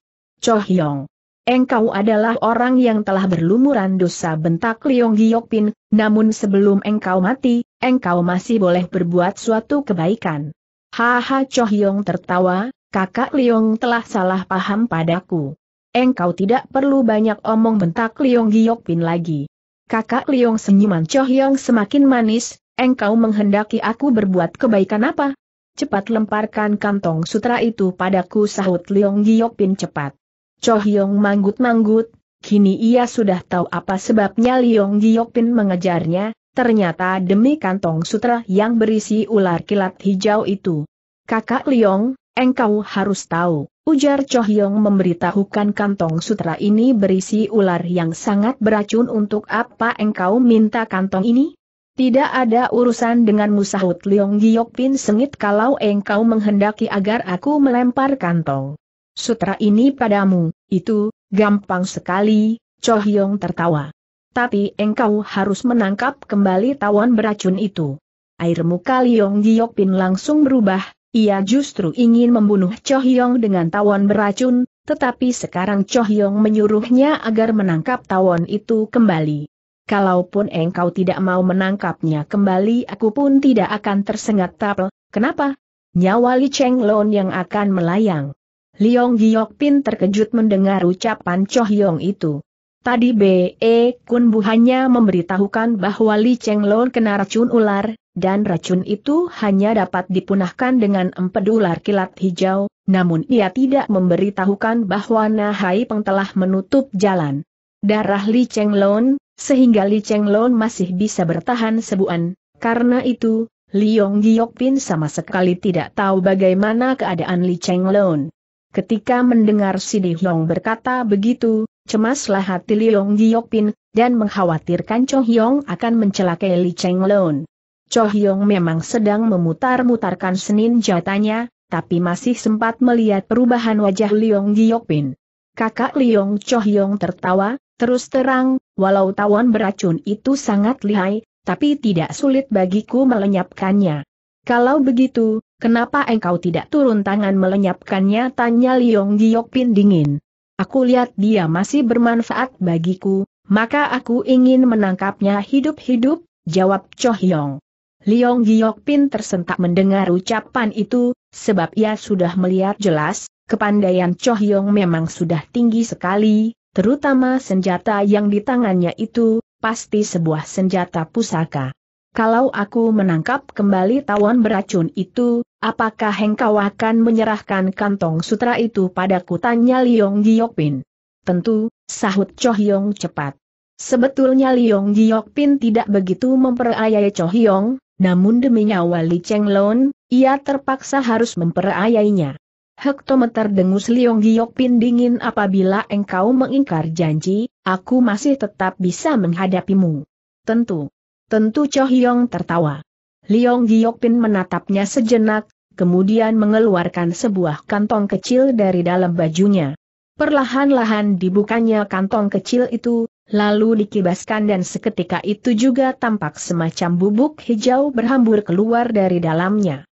Choh Yong. Engkau adalah orang yang telah berlumuran dosa bentak Leong Giokpin, namun sebelum engkau mati, engkau masih boleh berbuat suatu kebaikan. Haha Choh Yong tertawa, kakak Leong telah salah paham padaku. Engkau tidak perlu banyak omong bentak Liong Giok Pin lagi. Kakak Liong senyuman Choh Yong semakin manis, engkau menghendaki aku berbuat kebaikan apa? Cepat lemparkan kantong sutra itu padaku sahut Liong Giok Pin cepat. Choh Yong manggut-manggut, kini ia sudah tahu apa sebabnya Liong Giok Pin mengejarnya, ternyata demi kantong sutra yang berisi ular kilat hijau itu. Kakak Liong, engkau harus tahu, Ujar Chohyong memberitahukan kantong sutra ini berisi ular yang sangat beracun untuk apa engkau minta kantong ini? Tidak ada urusan dengan musahut Leong Giok Pin sengit kalau engkau menghendaki agar aku melempar kantong. Sutra ini padamu, itu, gampang sekali, Chohyong tertawa. Tapi engkau harus menangkap kembali tawon beracun itu. Air muka Leong Giok Pin langsung berubah, ia justru ingin membunuh Cho Hyong dengan tawon beracun, tetapi sekarang Cho Hyong menyuruhnya agar menangkap tawon itu kembali. Kalaupun engkau tidak mau menangkapnya kembali aku pun tidak akan tersengat tapel, kenapa? Nyawa Li Cheng Lon yang akan melayang. Liong Giok Pin terkejut mendengar ucapan Cho Hyong itu. Tadi B.E. Kun Bu hanya memberitahukan bahwa Li Cheng Lon kena racun ular, dan racun itu hanya dapat dipunahkan dengan empedu ular kilat hijau, namun ia tidak memberitahukan bahwa Nahai Peng telah menutup jalan. Darah Li Cheng Lon, sehingga Li Cheng Lon masih bisa bertahan sebuan, karena itu, Liong Giok Pin sama sekali tidak tahu bagaimana keadaan Li Cheng Lon. Ketika mendengar Si Di Hyong berkata begitu, cemaslah hati Liong Giok Pin, dan mengkhawatirkan Cho Hyong akan mencelakai Li Cheng Lon. Cho Hyong memang sedang memutar-mutarkan senin jatanya, tapi masih sempat melihat perubahan wajah Liong Giokpin. Kakak Liong Cho Hyong tertawa, terus terang, walau tawon beracun itu sangat lihai, tapi tidak sulit bagiku melenyapkannya. Kalau begitu, kenapa engkau tidak turun tangan melenyapkannya? Tanya Liong Giokpin dingin. Aku lihat dia masih bermanfaat bagiku, maka aku ingin menangkapnya hidup-hidup, jawab Cho Hyong. Liong Giok Pin tersentak mendengar ucapan itu, sebab ia sudah melihat jelas, kepandaian Cho Hyong memang sudah tinggi sekali, terutama senjata yang di tangannya itu, pasti sebuah senjata pusaka. Kalau aku menangkap kembali tawon beracun itu, apakah engkau akan menyerahkan kantong sutra itu padaku? Tanya Liong Giok Pin. Tentu, sahut Cho Hyong cepat. Sebetulnya Liong Giok Pin tidak begitu memperayai Cho Hyong, namun demi nyawa Li Cheng Lon, ia terpaksa harus memperayainya. Hektometer dengus Liong Giok Pin dingin apabila engkau mengingkar janji, aku masih tetap bisa menghadapimu. Tentu. Tentu Cho Hyong tertawa. Liong Giok Pin menatapnya sejenak, kemudian mengeluarkan sebuah kantong kecil dari dalam bajunya. Perlahan-lahan dibukanya kantong kecil itu, lalu dikibaskan dan seketika itu juga tampak semacam bubuk hijau berhambur keluar dari dalamnya.